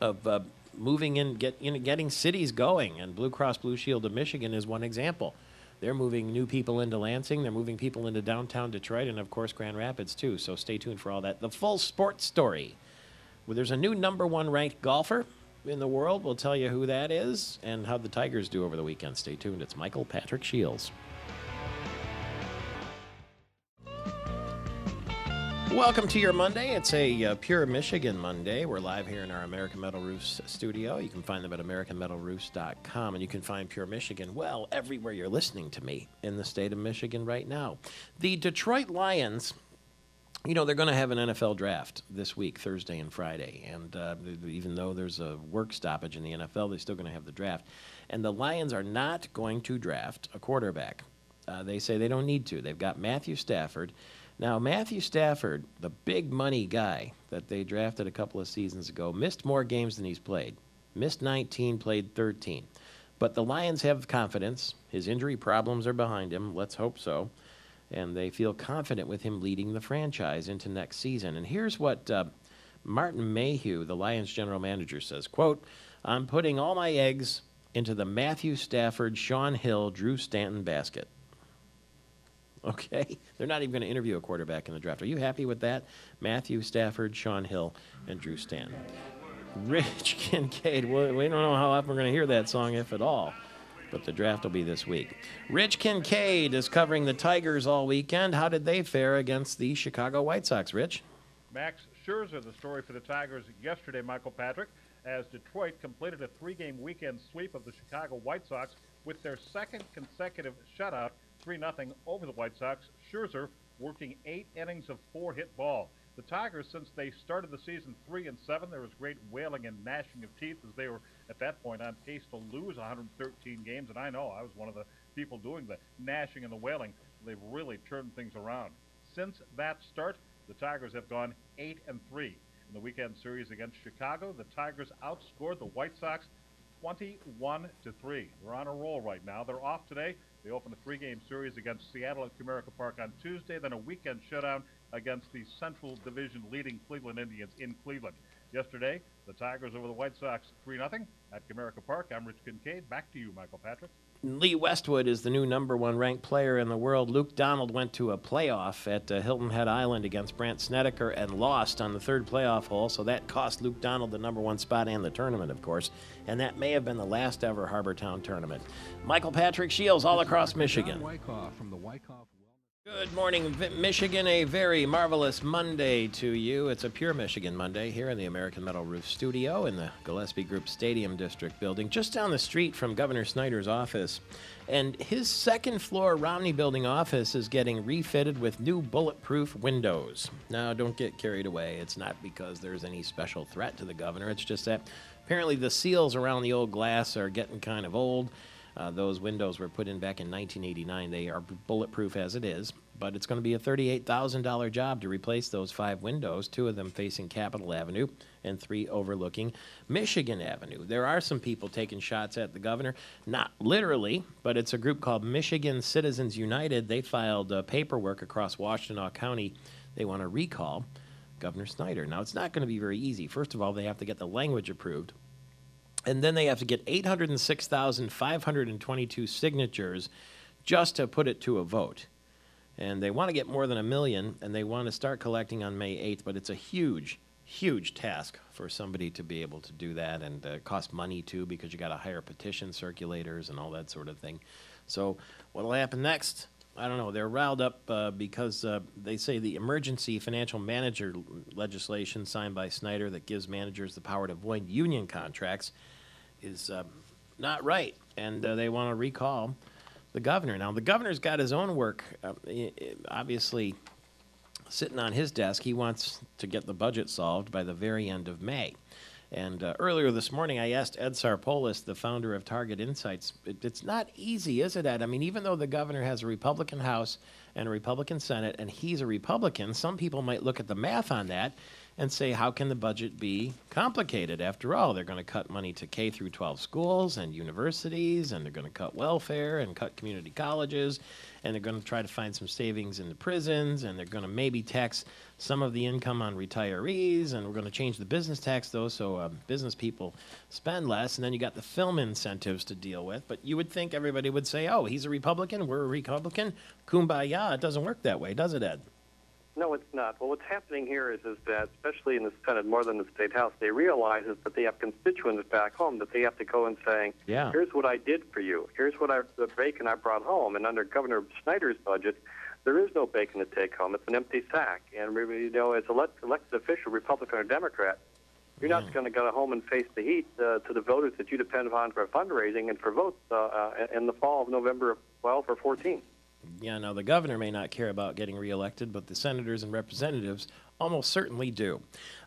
of uh, moving in, get, in, getting cities going, and Blue Cross Blue Shield of Michigan is one example. They're moving new people into Lansing. They're moving people into downtown Detroit, and of course Grand Rapids too. So stay tuned for all that. The full sports story. Well, there's a new number one ranked golfer in the world. We'll tell you who that is and how the Tigers do over the weekend. Stay tuned. It's Michael Patrick Shields. Welcome to your Monday. It's a uh, pure Michigan Monday. We're live here in our American Metal Roofs studio. You can find them at AmericanMetalRoofs.com, and you can find Pure Michigan, well, everywhere you're listening to me in the state of Michigan right now. The Detroit Lions, you know, they're going to have an NFL draft this week, Thursday and Friday. And uh, even though there's a work stoppage in the NFL, they're still going to have the draft. And the Lions are not going to draft a quarterback. Uh, they say they don't need to. They've got Matthew Stafford. Now, Matthew Stafford, the big money guy that they drafted a couple of seasons ago, missed more games than he's played. Missed 19, played 13. But the Lions have confidence. His injury problems are behind him. Let's hope so. And they feel confident with him leading the franchise into next season. And here's what uh, Martin Mayhew, the Lions general manager, says, quote, I'm putting all my eggs into the Matthew Stafford, Shaun Hill, Drew Stanton basket. Okay? They're not even going to interview a quarterback in the draft. Are you happy with that? Matthew Stafford, Shaun Hill, and Drew Stanton. Rich Kincaid. We don't know how often we're going to hear that song, if at all. But the draft will be this week. Rich Kincaid is covering the Tigers all weekend. How did they fare against the Chicago White Sox, Rich? Max Scherzer, the story for the Tigers yesterday, Michael Patrick, as Detroit completed a three-game weekend sweep of the Chicago White Sox with their second consecutive shutout, 3-0 over the White Sox. Scherzer working eight innings of four-hit ball. The Tigers, since they started the season three and seven, there was great wailing and gnashing of teeth as they were at that point on pace to lose 113 games. And I know I was one of the people doing the gnashing and the wailing. They've really turned things around. Since that start, the Tigers have gone eight and three. In the weekend series against Chicago, the Tigers outscored the White Sox 21 to 3. They're on a roll right now. They're off today. They open a three-game series against Seattle at Comerica Park on Tuesday, then a weekend showdown against the Central Division leading Cleveland Indians in Cleveland. Yesterday, the Tigers over the White Sox 3 0 at Comerica Park. I'm Rich Kincaid. Back to you, Michael Patrick. Lee Westwood is the new number one ranked player in the world. Luke Donald went to a playoff at uh, Hilton Head Island against Brandt Snedeker and lost on the third playoff hole, so that cost Luke Donald the number one spot and the tournament, of course. And that may have been the last ever Harbour Town tournament. Michael Patrick Shields all across Michigan. Good morning, Michigan. A very marvelous Monday to you. It's a pure Michigan Monday here in the American Metal Roof Studio in the Gillespie Group Stadium District building, just down the street from Governor Snyder's office. And his second floor Romney Building office is getting refitted with new bulletproof windows. Now, don't get carried away. It's not because there's any special threat to the governor, it's just that apparently the seals around the old glass are getting kind of old. Uh, those windows were put in back in 1989. They are bulletproof as it is, but it's going to be a $38,000 job to replace those five windows, two of them facing Capitol Avenue and three overlooking Michigan Avenue. There are some people taking shots at the governor, not literally, but it's a group called Michigan Citizens United. They filed uh, paperwork across Washtenaw County. They want to recall Governor Snyder. Now, it's not going to be very easy. First of all, they have to get the language approved and then they have to get 806,522 signatures just to put it to a vote. And they want to get more than a million, and they want to start collecting on May 8th, but it's a huge, huge task for somebody to be able to do that, and uh, it costs money too because you got to hire petition circulators and all that sort of thing. So, what'll happen next? I don't know. They're riled up uh, because uh, they say the emergency financial manager legislation signed by Snyder that gives managers the power to void union contracts is uh, not right, and uh, they want to recall the governor. Now, the governor's got his own work, uh, obviously sitting on his desk. He wants to get the budget solved by the very end of May. And uh, earlier this morning, I asked Ed Sarpolus, the founder of Target Insyght, it, it's not easy, is it, Ed? I mean, even though the governor has a Republican House and a Republican Senate, and he's a Republican, some people might look at the math on that and say, how can the budget be complicated? After all, they're going to cut money to K through 12 schools and universities, and they're going to cut welfare and cut community colleges, and they're going to try to find some savings in the prisons, and they're going to maybe tax some of the income on retirees, and we're going to change the business tax though, so uh, business people spend less, and then you got the film incentives to deal with. But you would think everybody would say, "Oh, he's a Republican, we're a Republican, kumbaya." It doesn't work that way, does it, Ed? No, it's not. Well, what's happening here is, is that, especially in the Senate more than the State House, they realize is that they have constituents back home that they have to go and saying, Yeah. here's what I did for you. Here's what I, the bacon I brought home. And under Governor Snyder's budget, there is no bacon to take home. It's an empty sack. And, you know, as elect, elected official, Republican or Democrat, you're not going to go home and face the heat uh, to the voters that you depend upon for fundraising and for votes uh, uh, in the fall of November of 12 or 14. Yeah, now the governor may not care about getting reelected, but the senators and representatives almost certainly do.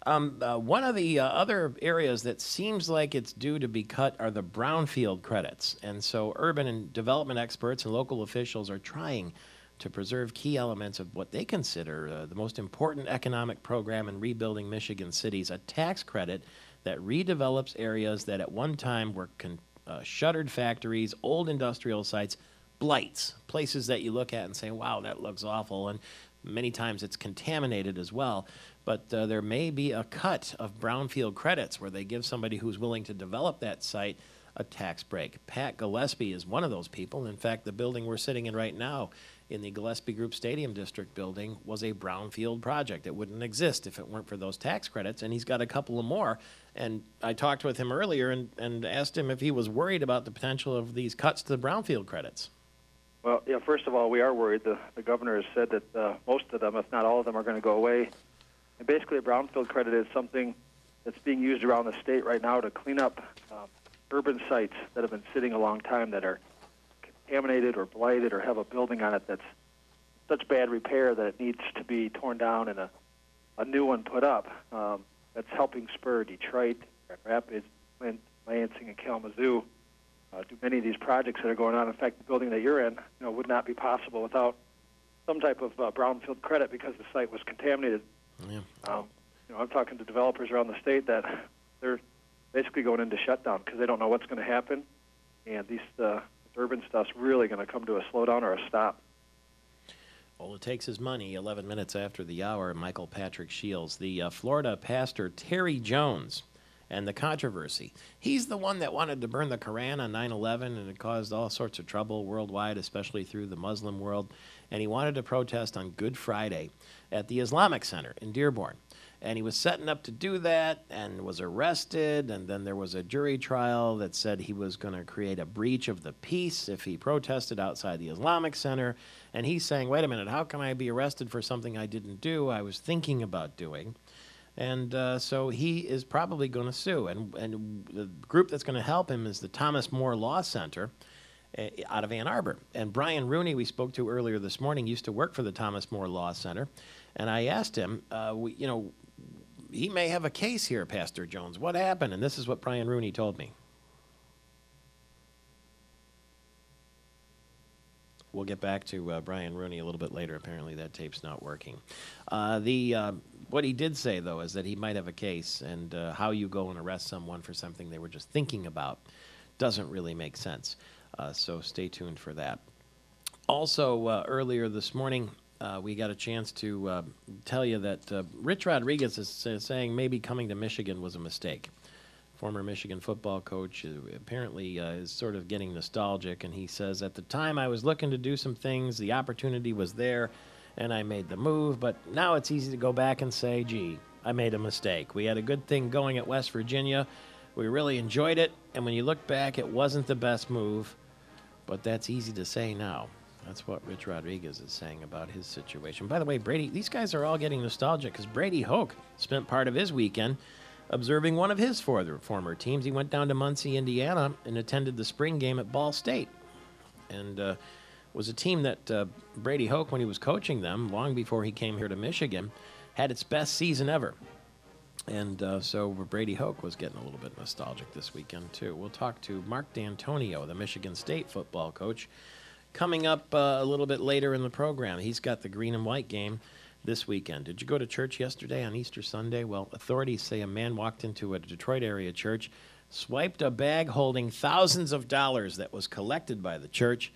Um, uh, one of the uh, other areas that seems like it's due to be cut are the brownfield credits. And so urban and development experts and local officials are trying to preserve key elements of what they consider uh, the most important economic program in rebuilding Michigan cities a tax credit that redevelops areas that at one time were con- uh, shuttered factories, old industrial sites, blights, places that you look at and say, wow, that looks awful. And many times it's contaminated as well. But uh, there may be a cut of brownfield credits where they give somebody who's willing to develop that site a tax break. Pat Gillespie is one of those people. In fact, the building we're sitting in right now in the Gillespie Group Stadium District building was a brownfield project. It wouldn't exist if it weren't for those tax credits, and he's got a couple of more. And I talked with him earlier and, and asked him if he was worried about the potential of these cuts to the brownfield credits. Well, yeah. First of all, we are worried. The, the governor has said that uh, most of them, if not all of them, are going to go away. And basically, a brownfield credit is something that's being used around the state right now to clean up um, urban sites that have been sitting a long time that are contaminated or blighted or have a building on it that's such bad repair that it needs to be torn down and a a new one put up. Um, that's helping spur Detroit, Grand Rapids, Lansing, and Kalamazoo uh, do many of these projects that are going on. In fact, the building that you're in, you know, would not be possible without some type of uh, brownfield credit because the site was contaminated. Yeah. Um, you know, I'm talking to developers around the state that they're basically going into shutdown because they don't know what's going to happen, and these uh, urban stuff's really going to come to a slowdown or a stop. All it takes is money. 11 minutes after the hour, Michael Patrick Shields, the uh, Florida pastor Terry Jones, and the controversy. He's the one that wanted to burn the Koran on 9 11, and it caused all sorts of trouble worldwide, especially through the Muslim world. And he wanted to protest on Good Friday at the Islamic Center in Dearborn. And he was setting up to do that and was arrested. And then there was a jury trial that said he was going to create a breach of the peace if he protested outside the Islamic Center. And he's saying, wait a minute, how can I be arrested for something I didn't do? I was thinking about doing. And uh, so he is probably going to sue. And, and the group that's going to help him is the Thomas More Law Center uh, out of Ann Arbor. And Brian Rooney, we spoke to earlier this morning, used to work for the Thomas More Law Center. And I asked him, uh, we, you know, he may have a case here, Pastor Jones. What happened? And this is what Brian Rooney told me. We'll get back to uh, Brian Rooney a little bit later. Apparently, that tape's not working. Uh, the uh, what he did say though is that he might have a case, and uh, how you go and arrest someone for something they were just thinking about doesn't really make sense. Uh, so stay tuned for that. Also, uh, earlier this morning, we got a chance to tell you that Rich Rodriguez is saying maybe coming to Michigan was a mistake. Former Michigan football coach uh, apparently uh, is sort of getting nostalgic, and he says, At the time I was looking to do some things, the opportunity was there, and I made the move, but now it's easy to go back and say, gee, I made a mistake. We had a good thing going at West Virginia. We really enjoyed it, and when you look back, it wasn't the best move, but that's easy to say now. That's what Rich Rodriguez is saying about his situation. By the way, Brady, these guys are all getting nostalgic because Brady Hoke spent part of his weekend observing one of his former, former teams. He went down to Muncie, Indiana, and attended the spring game at Ball State. And uh, was a team that uh, Brady Hoke, when he was coaching them, long before he came here to Michigan, had its best season ever. And uh, so Brady Hoke was getting a little bit nostalgic this weekend, too. We'll talk to Mark Dantonio, the Michigan State football coach, coming up uh, a little bit later in the program. He's got the green and white game this weekend. Did you go to church yesterday on Easter Sunday? Well, authorities say a man walked into a Detroit area church, swiped a bag holding thousands of dollars that was collected by the church,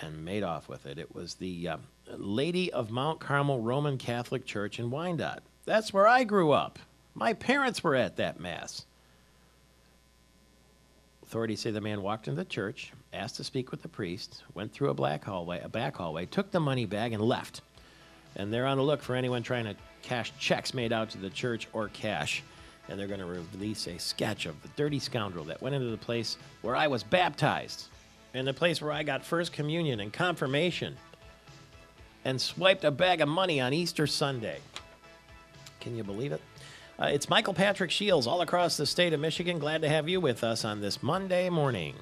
and made off with it. It was the uh, Lady of Mount Carmel Roman Catholic Church in Wyandotte. That's where I grew up. My parents were at that mass. Authorities say the man walked into the church, asked to speak with the priest, went through a black hallway, a back hallway, took the money bag and left. And they're on the look for anyone trying to cash checks made out to the church or cash. And they're going to release a sketch of the dirty scoundrel that went into the place where I was baptized, and the place where I got first communion and confirmation, and swiped a bag of money on Easter Sunday. Can you believe it? Uh, it's Michael Patrick Shields all across the state of Michigan. Glad to have you with us on this Monday morning.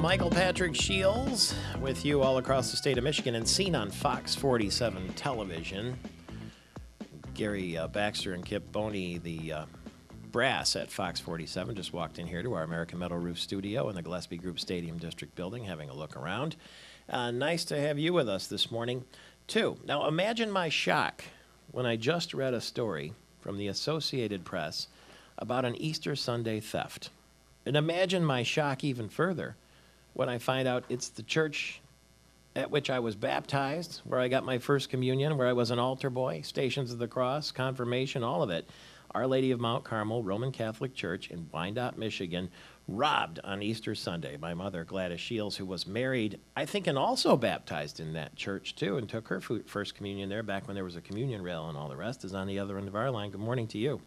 Michael Patrick Shields with you all across the state of Michigan and seen on Fox 47 television. Gary uh, Baxter and Kip Boney, the uh, brass at Fox 47, just walked in here to our American Metal Roof studio in the Gillespie Group Stadium District building, having a look around. Uh, nice to have you with us this morning, too. Now, imagine my shock when I just read a story from the Associated Press about an Easter Sunday theft. And imagine my shock even further when I find out it's the church at which I was baptized, where I got my first communion, where I was an altar boy, Stations of the Cross, confirmation, all of it. Our Lady of Mount Carmel Roman Catholic Church in Wyandotte, Michigan, robbed on Easter Sunday. My mother, Gladys Shields, who was married, I think, and also baptized in that church too, and took her first communion there back when there was a communion rail and all the rest, is on the other end of our line. Good morning to you.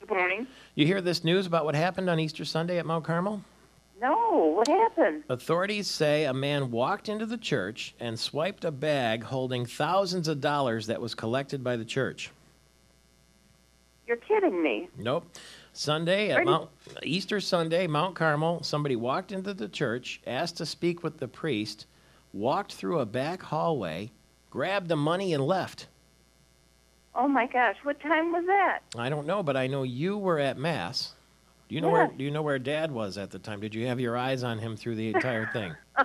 Good morning. You hear this news about what happened on Easter Sunday at Mount Carmel? No, what happened? Authorities say a man walked into the church and swiped a bag holding thousands of dollars that was collected by the church. You're kidding me. Nope. Sunday at? Mount Easter Sunday, Mount Carmel, somebody walked into the church, asked to speak with the priest, walked through a back hallway, grabbed the money and left. Oh my gosh, what time was that? I don't know, but I know you were at mass. Do you know where? Do you know where Dad was at the time? Did you have your eyes on him through the entire thing?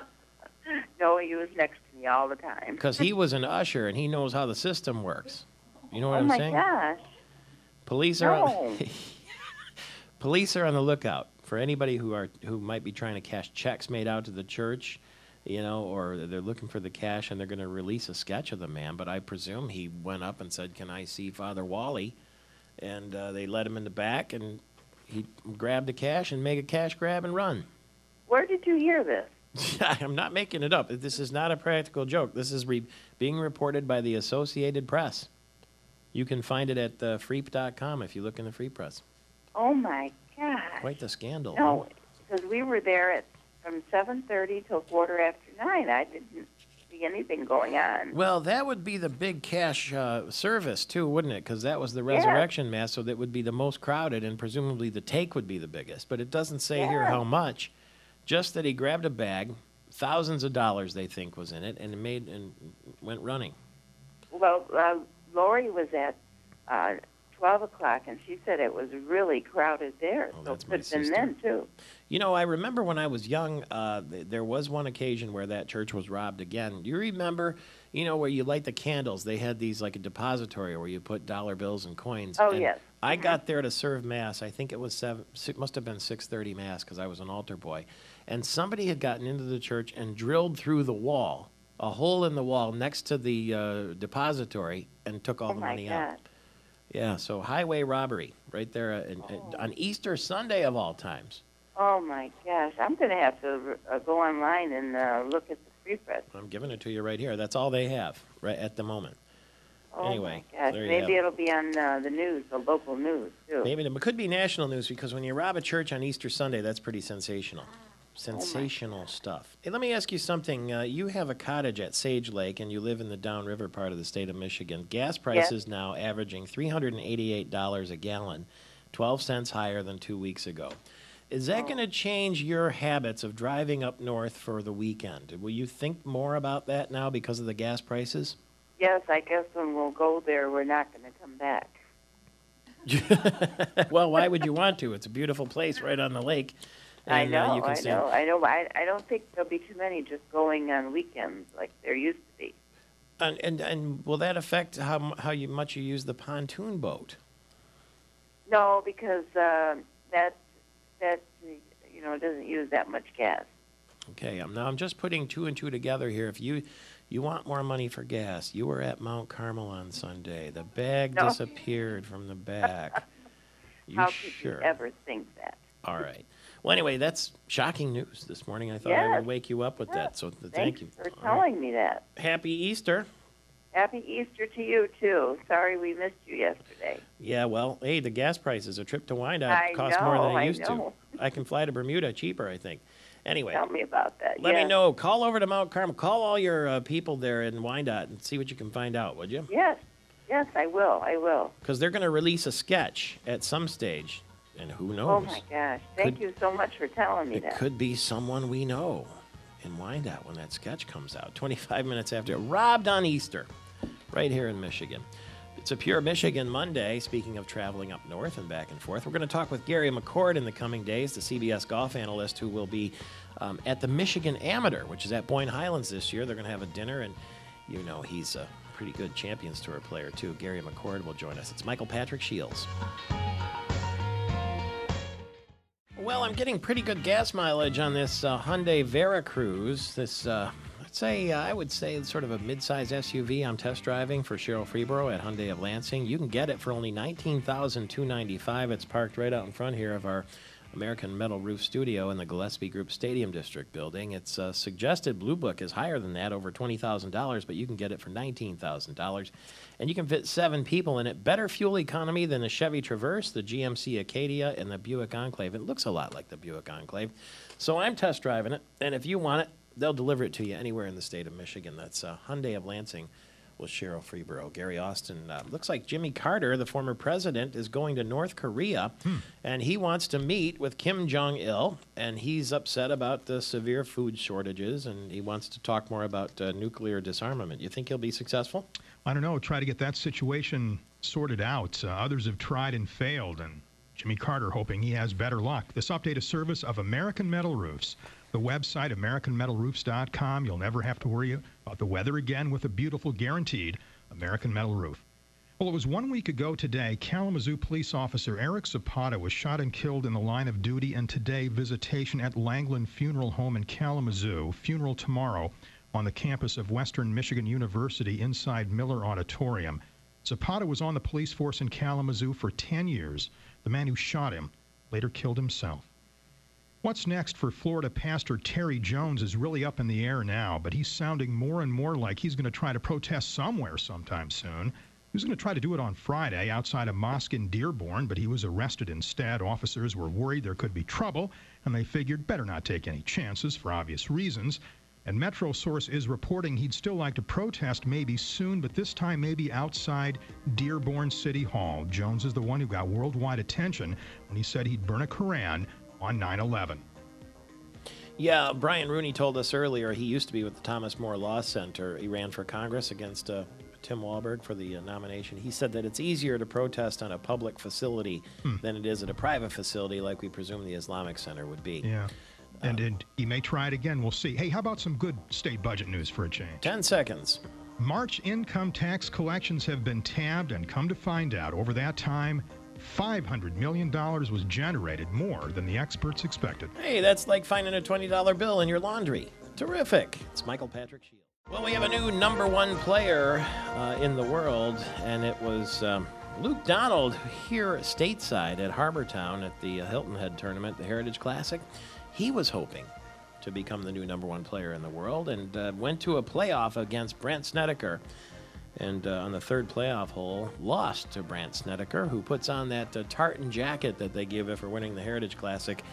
No, he was next to me all the time. Because he was an usher and he knows how the system works. You know what oh I'm saying? Oh my gosh. Police are on, No. police are on the lookout for anybody who are who might be trying to cash checks made out to the church, you know, or they're looking for the cash and they're going to release a sketch of the man. But I presume he went up and said, "Can I see Father Wally?" And uh, they let him in the back and he grabbed the cash and make a cash grab and run. Where did you hear this? I'm not making it up. This is not a practical joke. This is re- being reported by the Associated Press. You can find it at uh, freep.com if you look in the Free Press. Oh my God! Quite the scandal. No, because we were there at from seven thirty till quarter after nine. I didn't anything going on. Well, that would be the big cash uh, service too, wouldn't it? Because that was the resurrection mass, so that would be the most crowded, and presumably the take would be the biggest. But it doesn't say here how much. Just that he grabbed a bag, thousands of dollars they think was in it, and it made and went running. Well, uh, Lori was at uh, twelve o'clock, and she said it was really crowded there. Oh, so that's it could have been then too. You know, I remember when I was young, uh, th- there was one occasion where that church was robbed again. Do you remember, you know, where you light the candles? They had these like a depository where you put dollar bills and coins. Oh, and yes. I got there to serve mass. I think it was seven. It must have been six thirty mass because I was an altar boy, and somebody had gotten into the church and drilled through the wall, a hole in the wall next to the uh, depository, and took all oh the money God. out. Yeah, so highway robbery right there uh, in, Oh. on Easter Sunday of all times. Oh my gosh, I'm going to have to uh, go online and uh, look at the free press. I'm giving it to you right here. That's all they have right at the moment. Oh Anyway, my gosh, maybe it'll be on uh, the news, the local news too. Maybe it could be national news because when you rob a church on Easter Sunday, that's pretty sensational. Sensational stuff. Hey, let me ask you something. Uh, you have a cottage at Sage Lake and you live in the downriver part of the state of Michigan. Gas prices now averaging $388 a gallon, 12 cents higher than two weeks ago. Is that going to change your habits of driving up north for the weekend? Will you think more about that now because of the gas prices? Yes, I guess when we'll go there, we're not going to come back. well, why would you want to? It's a beautiful place right on the lake. I and, uh, know, can I know, I know. I, I don't think there'll be too many just going on weekends like there used to be. And, and and will that affect how how you much you use the pontoon boat? No, because uh, that that you know doesn't use that much gas. Okay, I'm now I'm just putting two and two together here. If you you want more money for gas, you were at Mount Carmel on Sunday. The bag No. disappeared from the back. You How could sure? you ever think that? All right. Well, anyway, that's shocking news this morning. I thought I Yes. would wake you up with that. So th- thank Thanks you. for All right. telling me that. Happy Easter. Happy Easter to you too. Sorry we missed you yesterday. Yeah, well, hey, the gas prices. A trip to Wyandotte I costs more than know, it I used know. to. I can fly to Bermuda cheaper, I think. Anyway, Tell me about that. let yes. me know. Call over to Mount Carmel. Call all your uh, people there in Wyandotte and see what you can find out, would you? Yes, yes, I will. I will. Because they're going to release a sketch at some stage, and who knows? Oh my gosh! Thank Could- you so much for telling me It that. could be someone we know in Wyandotte when that sketch comes out. 25 minutes after. Robbed on Easter, right here in Michigan. It's a pure Michigan Monday. Speaking of traveling up north and back and forth, we're going to talk with Gary McCord in the coming days, the CBS golf analyst who will be um, at the Michigan Amateur, which is at Boyne Highlands this year. They're going to have a dinner, and you know he's a pretty good Champions Tour player, too. Gary McCord will join us. It's Michael Patrick Shields. Well, I'm getting pretty good gas mileage on this uh, Hyundai Veracruz. This, uh, I'd say, uh, I would say, sort of a mid-size SUV I'm test driving for Cheryl Freeborough at Hyundai of Lansing. You can get it for only $19,295. It's parked right out in front here of our American Metal Roof Studio in the Gillespie Group Stadium District building. It's uh, suggested Blue Book is higher than that, over $20,000, but you can get it for $19,000. And you can fit seven people in it. Better fuel economy than the Chevy Traverse, the GMC Acadia, and the Buick Enclave. It looks a lot like the Buick Enclave. So I'm test driving it, and if you want it, they'll deliver it to you anywhere in the state of Michigan. That's uh, Hyundai of Lansing with Cheryl Freeborough. Gary Austin. Uh, looks like Jimmy Carter, the former president, is going to North Korea, and he wants to meet with Kim Jong Il, and he's upset about the severe food shortages, and he wants to talk more about uh, nuclear disarmament. You think he'll be successful? I don't know. Try to get that situation sorted out. Uh, others have tried and failed, and Jimmy Carter hoping he has better luck. This update is service of American Metal Roofs. The website, AmericanMetalRoofs.com. You'll never have to worry about the weather again with a beautiful, guaranteed American Metal Roof. Well, it was one week ago today, Kalamazoo police officer Eric Zapata was shot and killed in the line of duty, and today, visitation at Langeland Funeral Home in Kalamazoo. Funeral tomorrow on the campus of Western Michigan University inside Miller Auditorium. Zapata was on the police force in Kalamazoo for 10 years. The man who shot him later killed himself. What's next for Florida pastor Terry Jones is really up in the air now, but he's sounding more and more like he's going to try to protest somewhere sometime soon. He was going to try to do it on Friday outside a mosque in Dearborn, but he was arrested instead. Officers were worried there could be trouble, and they figured better not take any chances for obvious reasons. And Metro Source is reporting he'd still like to protest maybe soon, but this time maybe outside Dearborn City Hall. Jones is the one who got worldwide attention when he said he'd burn a Koran on 9 11. Yeah, Brian Rooney told us earlier he used to be with the Thomas More Law Center. He ran for Congress against uh, Tim Walberg for the uh, nomination. He said that it's easier to protest on a public facility Hmm. than it is at a private facility like we presume the Islamic Center would be. Yeah. And, and he may try it again. We'll see. Hey, how about some good state budget news for a change? 10 seconds. March income tax collections have been tabbed, and come to find out, over that time, $500 million was generated more than the experts expected. Hey, that's like finding a $20 bill in your laundry. Terrific. It's Michael Patrick Shield. Well, we have a new number one player uh, in the world, and it was um, Luke Donald here stateside at Harbour Town at the uh, Hilton Head tournament, the Heritage Classic. He was hoping to become the new number one player in the world and uh, went to a playoff against Brandt Snedeker. And uh, on the third playoff hole, lost to Brandt Snedeker, who puts on that uh, tartan jacket that they give for winning the Heritage Classic.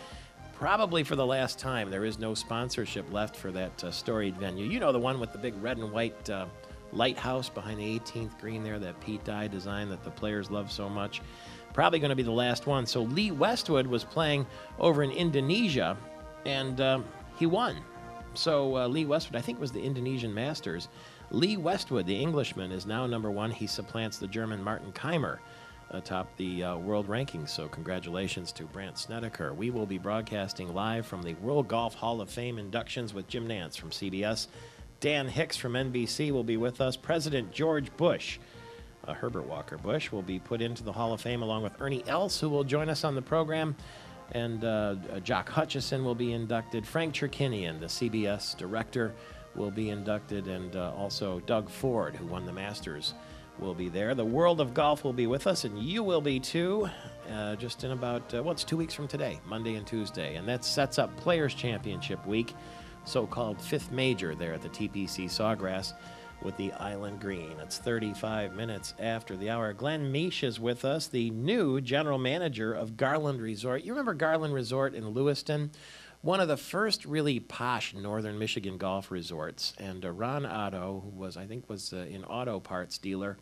Probably for the last time. There is no sponsorship left for that uh, storied venue. You know, the one with the big red and white uh, lighthouse behind the 18th green there, that Pete Dye design that the players love so much. Probably going to be the last one. So Lee Westwood was playing over in Indonesia, and um, he won. So uh, Lee Westwood, I think, was the Indonesian Masters. Lee Westwood, the Englishman, is now number one. He supplants the German Martin Kaymer atop the uh, world rankings. So congratulations to Brandt Snedeker. We will be broadcasting live from the World Golf Hall of Fame inductions with Jim Nantz from CBS. Dan Hicks from NBC will be with us. President George Bush, uh, Herbert Walker Bush, will be put into the Hall of Fame along with Ernie Els, who will join us on the program. And uh, Jock Hutchison will be inducted. Frank Chirkinian, the CBS director, will be inducted. And uh, also Doug Ford, who won the Masters, will be there. The world of golf will be with us, and you will be too, uh, just in about, uh, well, it's two weeks from today, Monday and Tuesday. And that sets up Players' Championship week, so called fifth major there at the TPC Sawgrass with the Island Green. It's 35 minutes after the hour. Glenn Meesh is with us, the new general manager of Garland Resort. You remember Garland Resort in Lewiston? One of the first really posh northern Michigan golf resorts. And uh, Ron Otto, who was, I think, was uh, an auto parts dealer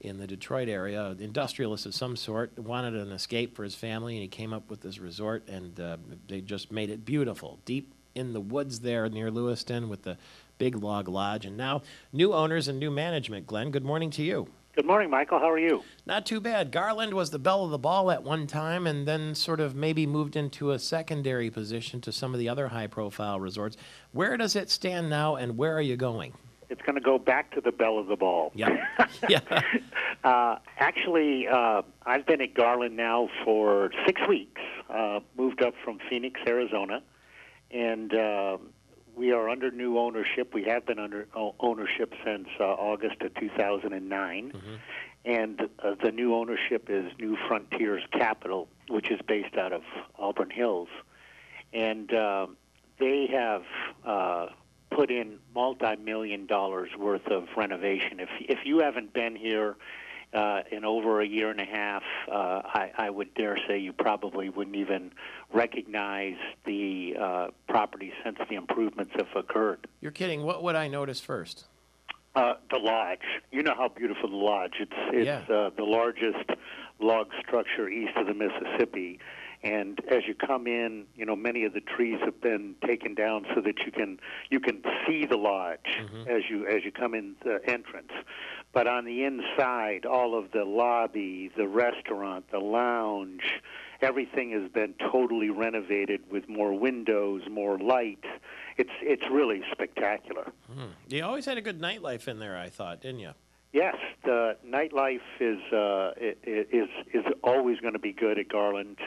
in the Detroit area, industrialist of some sort, wanted an escape for his family, and he came up with this resort, and uh, they just made it beautiful, deep in the woods there near Lewiston with the big log lodge. And now, new owners and new management. Glenn, good morning to you. Good morning, Michael. How are you? Not too bad. Garland was the belle of the ball at one time and then sort of maybe moved into a secondary position to some of the other high profile resorts. Where does it stand now and where are you going? It's going to go back to the bell of the ball. Yeah. yeah. Uh, actually, uh, I've been at Garland now for six weeks. Uh, moved up from Phoenix, Arizona, and uh, we are under new ownership. We have been under ownership since uh, August of 2009, and uh, the new ownership is New Frontiers Capital, which is based out of Auburn Hills, and uh, they have. Uh, put in multi-million dollars worth of renovation. If if you haven't been here uh, in over a year and a half, uh, I, I would dare say you probably wouldn't even recognize the uh, property since the improvements have occurred. You're kidding. What would I notice first? Uh, the lodge. You know how beautiful the lodge. It's it's Yeah. uh, the largest log structure east of the Mississippi. And as you come in, you know many of the trees have been taken down so that you can you can see the lodge as you as you come in the entrance. But on the inside, all of the lobby, the restaurant, the lounge, everything has been totally renovated with more windows, more light. It's it's really spectacular. You always had a good nightlife in there, I thought, didn't you? Yes, the nightlife is uh, is is always going to be good at Garland,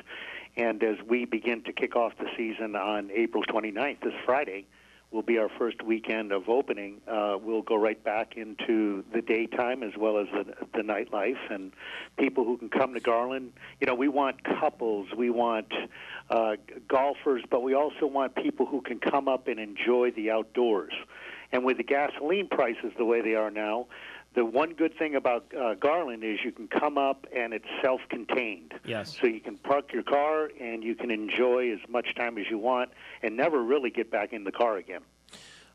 and as we begin to kick off the season on April 29th, this Friday, will be our first weekend of opening. Uh, we'll go right back into the daytime as well as the, the nightlife, and people who can come to Garland. You know, we want couples, we want uh, golfers, but we also want people who can come up and enjoy the outdoors. And with the gasoline prices the way they are now, the one good thing about uh, Garland is you can come up and it's self-contained. Yes. So you can park your car and you can enjoy as much time as you want and never really get back in the car again.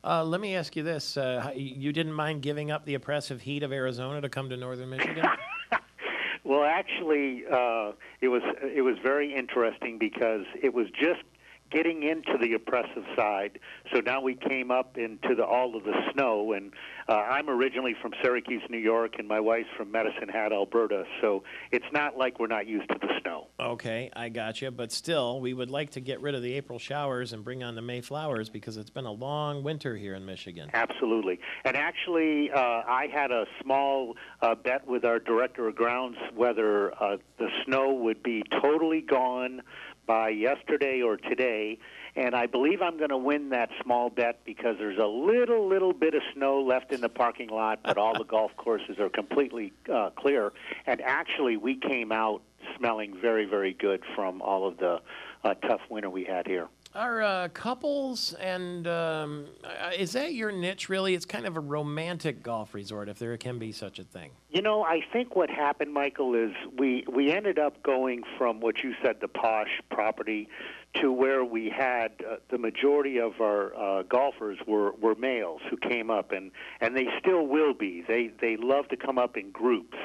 Uh, let me ask you this: uh, You didn't mind giving up the oppressive heat of Arizona to come to Northern Michigan? Well, actually, uh, it was it was very interesting because it was just getting into the oppressive side. So now we came up into the all of the snow, and uh, I'm originally from Syracuse, New York, and my wife's from Medicine Hat, Alberta. So it's not like we're not used to the snow. okay, I got you. But still, we would like to get rid of the April showers and bring on the May flowers because it's been a long winter here in Michigan. Absolutely. And actually, uh, I had a small uh, bet with our director of grounds whether uh, the snow would be totally gone by yesterday or today. And I believe I'm going to win that small bet because there's a little, little bit of snow left in the parking lot, but all the golf courses are completely uh, clear. And actually, we came out smelling very, very good from all of the uh, tough winter we had here. Are uh, couples and um, uh, is that your niche? Really, it's kind of a romantic golf resort, if there can be such a thing. You know, I think what happened, Michael, is we we ended up going from what you said, the posh property, to where we had uh, the majority of our uh, golfers were were males who came up, and and they still will be. They they love to come up in groups.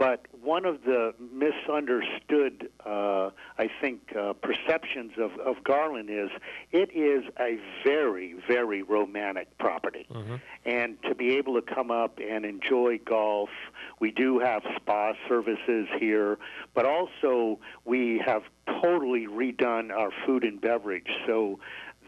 But one of the misunderstood, uh, I think, uh, perceptions of, of Garland is it is a very, very romantic property. And to be able to come up and enjoy golf, we do have spa services here, but also we have totally redone our food and beverage. So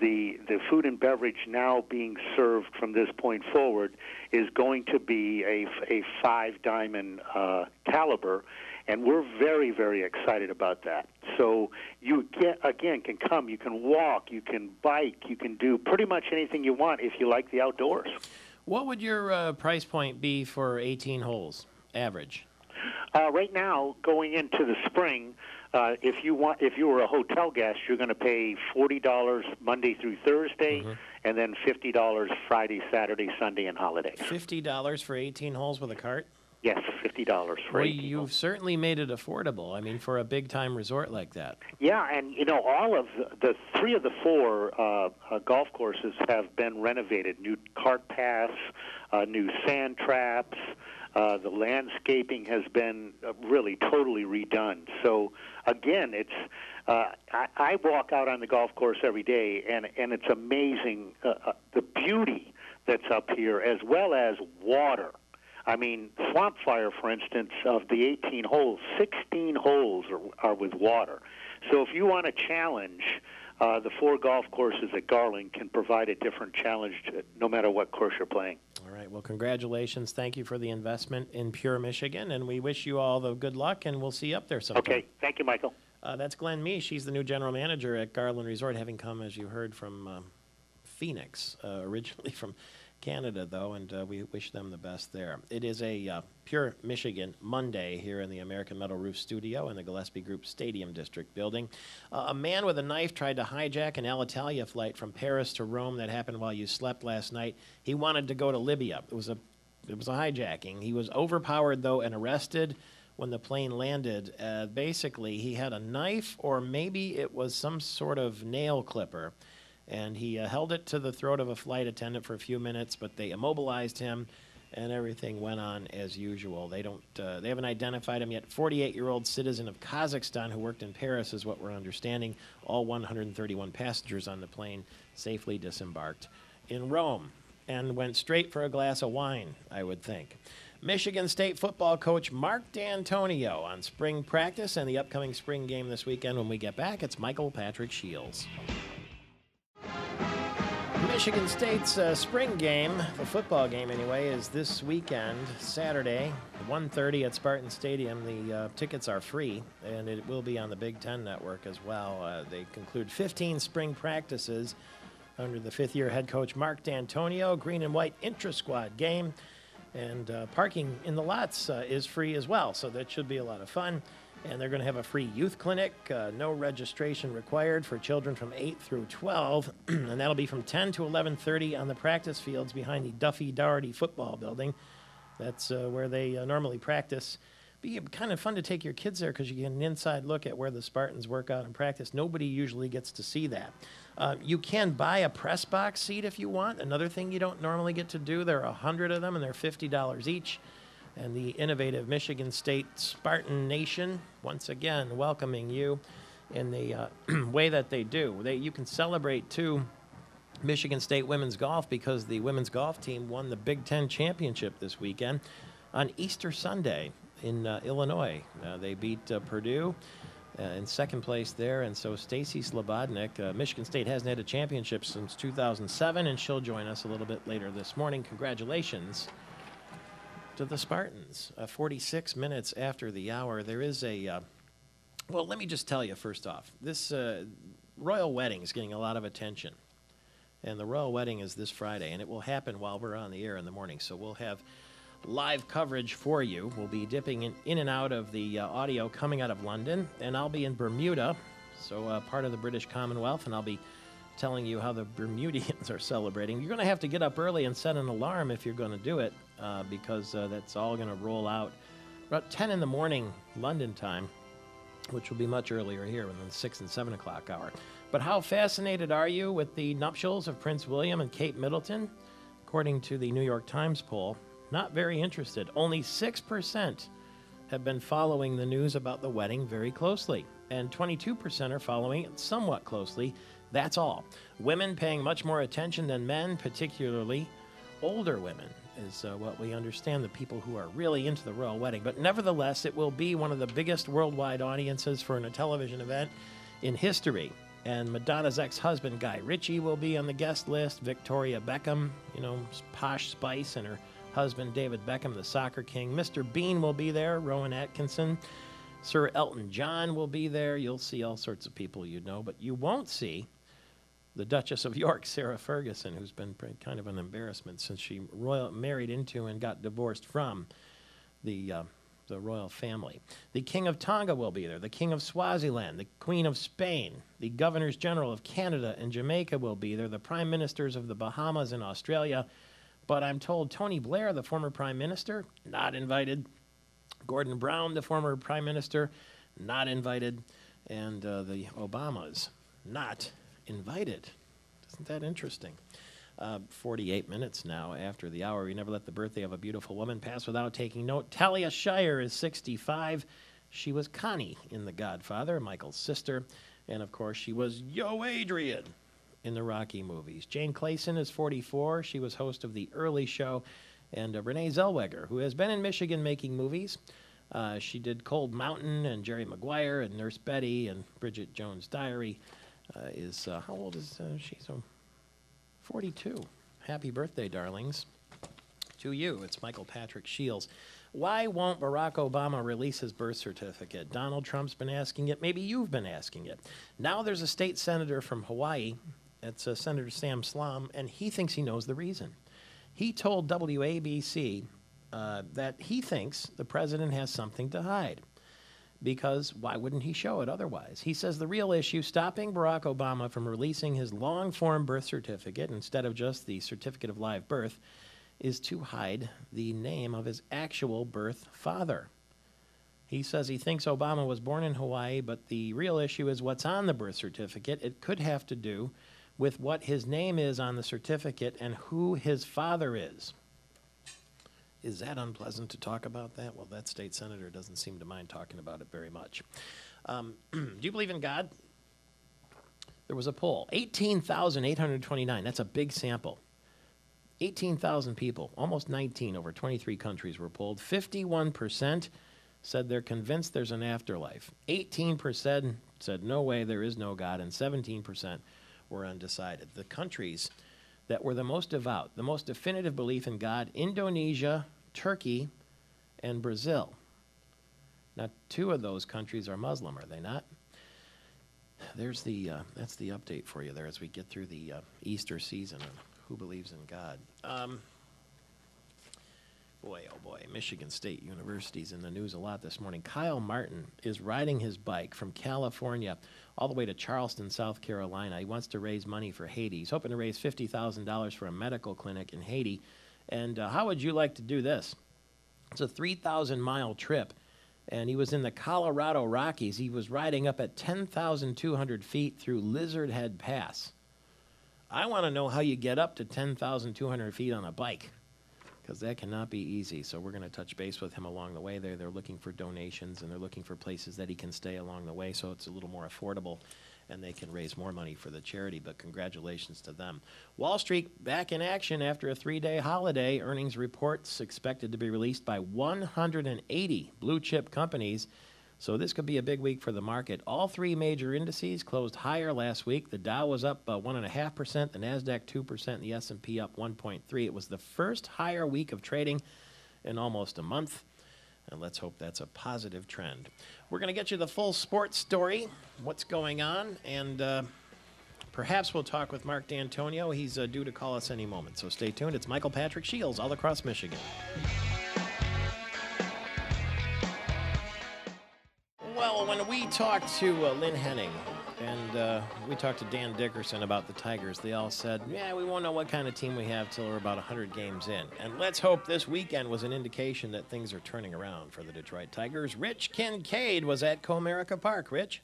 the the food and beverage now being served from this point forward is going to be a, a five diamond uh, caliber, and we're very very excited about that. So you get again can come, you can walk, you can bike, you can do pretty much anything you want if you like the outdoors. What would your uh, price point be for 18 holes, average? Uh, right now, going into the spring, uh, if you want, if you were a hotel guest, you're going to pay forty dollars Monday through Thursday, and then fifty dollars Friday, Saturday, Sunday, and holidays. $50 for 18 holes with a cart? Yes, fifty dollars for Well, 18 you've certainly made it affordable. I mean, for a big time resort like that. Yeah, and you know, all of the, the three of the four uh, uh, golf courses have been renovated. New cart paths, uh, new sand traps. Uh, the landscaping has been uh, really totally redone. So again, it's uh, I, I walk out on the golf course every day, and and it's amazing uh, uh, the beauty that's up here, as well as water. I mean, Swamp Fire, for instance, of the 18 holes, 16 holes are, are with water. So if you want a challenge, uh, the four golf courses at Garland can provide a different challenge to, no matter what course you're playing. All right. Well, congratulations. Thank you for the investment in Pure Michigan, and we wish you all the good luck, and we'll see you up there sometime. Okay, thank you, Michael. Uh, that's Glenn Mee. She's the new general manager at Garland Resort, having come, as you heard, from um, Phoenix, uh, originally from Canada, though, and uh, we wish them the best there. It is a uh, Pure Michigan Monday here in the American Metal Roof Studio in the Gillespie Group Stadium District building. Uh, a man with a knife tried to hijack an Alitalia flight from Paris to Rome that happened while you slept last night. He wanted to go to Libya. It was a it was a hijacking. He was overpowered though and arrested when the plane landed. Uh, basically, he had a knife, or maybe it was some sort of nail clipper, and he uh, held it to the throat of a flight attendant for a few minutes. But they immobilized him, and everything went on as usual. They don't. Uh, they haven't identified him yet. 48-year-old citizen of Kazakhstan who worked in Paris, is what we're understanding. All 131 passengers on the plane safely disembarked in Rome and went straight for a glass of wine, I would think. Michigan State football coach Mark Dantonio on spring practice and the upcoming spring game this weekend. When we get back, it's Michael Patrick Shields. Michigan State's uh, spring game, the football game anyway, is this weekend, Saturday, 1:30 at Spartan Stadium. The uh, tickets are free, and it will be on the Big Ten Network as well. Uh, they conclude 15 spring practices under the fifth-year head coach Mark Dantonio. Green and white intra-squad game, and uh, parking in the lots uh, is free as well, so that should be a lot of fun. And they're going to have a free youth clinic, uh, no registration required for children from 8 through 12, and that'll be from 10 to 11:30 on the practice fields behind the Duffy Daugherty football building. That's uh, where they uh, normally practice. Be kind of fun to take your kids there because you get an inside look at where the Spartans work out and practice. Nobody usually gets to see that. Uh, you can buy a press box seat if you want. Another thing you don't normally get to do. There are a hundred of them, and they're fifty dollars each and the innovative Michigan State Spartan Nation once again welcoming you in the uh, way that they do. They, you can celebrate too Michigan State women's golf because the women's golf team won the Big Ten championship this weekend on Easter Sunday in uh, Illinois. Uh, they beat uh, Purdue. Uh, in second place there, and so Stacy Slobodnik, uh, Michigan State hasn't had a championship since 2007, and she'll join us a little bit later this morning. Congratulations to the Spartans. Uh, 46 minutes after the hour, there is a. Uh, well, let me just tell you first off, this uh, royal wedding is getting a lot of attention, and the royal wedding is this Friday, and it will happen while we're on the air in the morning. So we'll have live coverage for you. We'll be dipping in, in and out of the uh, audio coming out of London, and I'll be in Bermuda, so uh, part of the British Commonwealth, and I'll be telling you how the Bermudians are celebrating. You're going to have to get up early and set an alarm if you're going to do it uh, because uh, that's all going to roll out about 10 in the morning London time, which will be much earlier here than the 6 and 7 o'clock hour. But how fascinated are you with the nuptials of Prince William and Kate Middleton? According to the New York Times poll, not very interested. Only 6% have been following the news about the wedding very closely, and 22% are following it somewhat closely. That's all. Women paying much more attention than men, particularly older women is uh, what we understand the people who are really into the royal wedding. But nevertheless, it will be one of the biggest worldwide audiences for a television event in history. And Madonna's ex husband, Guy Ritchie, will be on the guest list. Victoria Beckham, you know, Posh Spice, and her husband, David Beckham, the soccer king. Mr. Bean will be there, Rowan Atkinson. Sir Elton John will be there. You'll see all sorts of people you know, but you won't see the Duchess of York, Sarah Ferguson, who's been kind of an embarrassment since she royal, married into and got divorced from the, uh, the royal family. The King of Tonga will be there, the King of Swaziland, the Queen of Spain, the Governors General of Canada and Jamaica will be there, the Prime Ministers of the Bahamas and Australia. But I'm told Tony Blair, the former Prime Minister, not invited. Gordon Brown, the former Prime Minister, not invited. And uh, the Obamas, not invited. Isn't that interesting? Uh, 48 minutes now after the hour. We never let the birthday of a beautiful woman pass without taking note. Talia Shire is 65. She was Connie in The Godfather, Michael's sister. And of course, she was Yo Adrian in the Rocky movies. Jane Clayson is 44. She was host of The Early Show. And uh, Renee Zellweger, who has been in Michigan making movies. Uh, she did Cold Mountain and Jerry Maguire and Nurse Betty and Bridget Jones' Diary is uh, how old is uh, she? So 42. Happy birthday, darlings. To you, it's Michael Patrick Shields. Why won't Barack Obama release his birth certificate? Donald Trump's been asking it. Maybe you've been asking it. Now there's a state senator from Hawaii. It's uh, Senator Sam Slom, and he thinks he knows the reason. He told WABC uh, that he thinks the president has something to hide because why wouldn't he show it otherwise? He says the real issue stopping Barack Obama from releasing his long form birth certificate instead of just the certificate of live birth is to hide the name of his actual birth father. He says he thinks Obama was born in Hawaii, but the real issue is what's on the birth certificate. It could have to do with what his name is on the certificate and who his father is. Is that unpleasant to talk about that? Well, that state senator doesn't seem to mind talking about it very much. Um, do you believe in God? There was a poll 18,829. That's a big sample. 18,000 people, almost 19 over 23 countries were polled. 51% said they're convinced there's an afterlife. 18% said no way, there is no God, and 17% were undecided. The countries that were the most devout, the most definitive belief in God Indonesia, Turkey, and Brazil. Now, two of those countries are Muslim, are they not? There's the uh, that's the update for you there as we get through the uh, Easter season who believes in God. Um, boy, oh boy, Michigan State University's in the news a lot this morning. Kyle Martin is riding his bike from California all the way to Charleston, South Carolina. He wants to raise money for Haiti. He's hoping to raise fifty thousand dollars for a medical clinic in Haiti. And uh, how would you like to do this? It's a three thousand mile trip and he was in the Colorado Rockies. He was riding up at 10,200 feet through Lizard Head Pass. I want to know how you get up to 10,200 feet on a bike because that cannot be easy. So we're going to touch base with him along the way there. They're looking for donations and they're looking for places that he can stay along the way so it's a little more affordable and they can raise more money for the charity. But congratulations to them. Wall Street back in action after a three day holiday. Earnings reports expected to be released by 180 blue chip companies. So this could be a big week for the market. All three major indices closed higher last week. The Dow was up uh, one and a half percent, the Nasdaq two percent, the S and P up 1.3. It was the first higher week of trading in almost a month. And let's hope that's a positive trend. We're going to get you the full sports story, what's going on, and uh, perhaps we'll talk with Mark Dantonio. He's uh, due to call us any moment, so stay tuned. It's Michael Patrick Shields, all across Michigan. Well, when we talked to uh, Lynn Henning and uh, we talked to Dan Dickerson about the Tigers, they all said, yeah, we won't know what kind of team we have till we're about 100 games in. And let's hope this weekend was an indication that things are turning around for the Detroit Tigers. Rich Kincaid was at Comerica Park. Rich?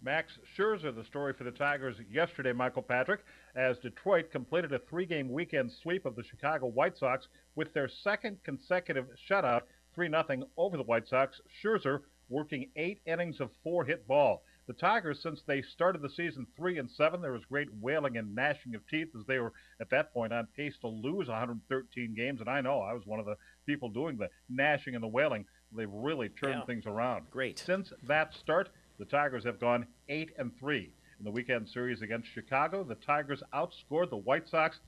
Max Scherzer, the story for the Tigers yesterday, Michael Patrick, as Detroit completed a three game weekend sweep of the Chicago White Sox with their second consecutive shutout 3 0 over the White Sox. Scherzer working eight innings of four hit ball. The Tigers, since they started the season three and seven, there was great wailing and gnashing of teeth as they were at that point on pace to lose 113 games. And I know I was one of the people doing the gnashing and the wailing. They've really turned Yeah. things around. Great. Since that start, the Tigers have gone eight and three. In the weekend series against Chicago, the Tigers outscored the White Sox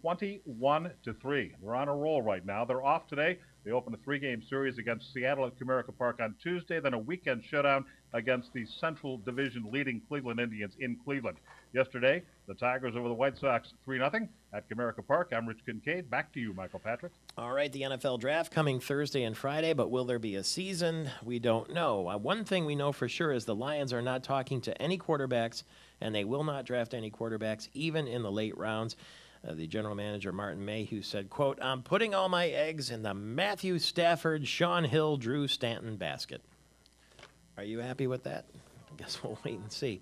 21 to 3. They're on a roll right now. They're off today. They open a three-game series against Seattle at Comerica Park on Tuesday, then a weekend showdown against the Central Division leading Cleveland Indians in Cleveland. Yesterday, the Tigers over the White Sox 3-0 at Comerica Park. I'm Rich Kincaid. Back to you, Michael Patrick. All right, the NFL draft coming Thursday and Friday, but will there be a season? We don't know. Uh, one thing we know for sure is the Lions are not talking to any quarterbacks, and they will not draft any quarterbacks, even in the late rounds. Uh, the general manager Martin Mayhew said, "quote I'm putting all my eggs in the Matthew Stafford, Shaun Hill, Drew Stanton basket." Are you happy with that? I guess we'll wait and see.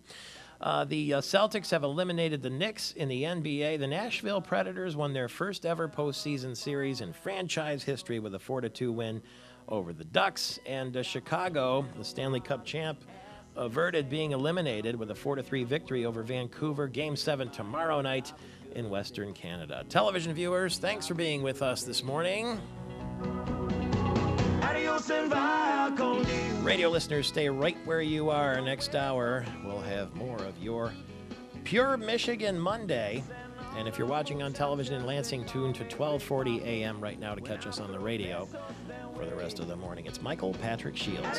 Uh, the uh, Celtics have eliminated the Knicks in the NBA. The Nashville Predators won their first ever postseason series in franchise history with a 4 2 win over the Ducks. And uh, Chicago, the Stanley Cup champ, averted being eliminated with a 4 3 victory over Vancouver. Game 7 tomorrow night in Western Canada. Television viewers, thanks for being with us this morning. Radio listeners, stay right where you are. Next hour, we'll have more of your Pure Michigan Monday. And if you're watching on television in Lansing, tune to 1240 a.m. right now to catch us on the radio for the rest of the morning. It's Michael Patrick Shields.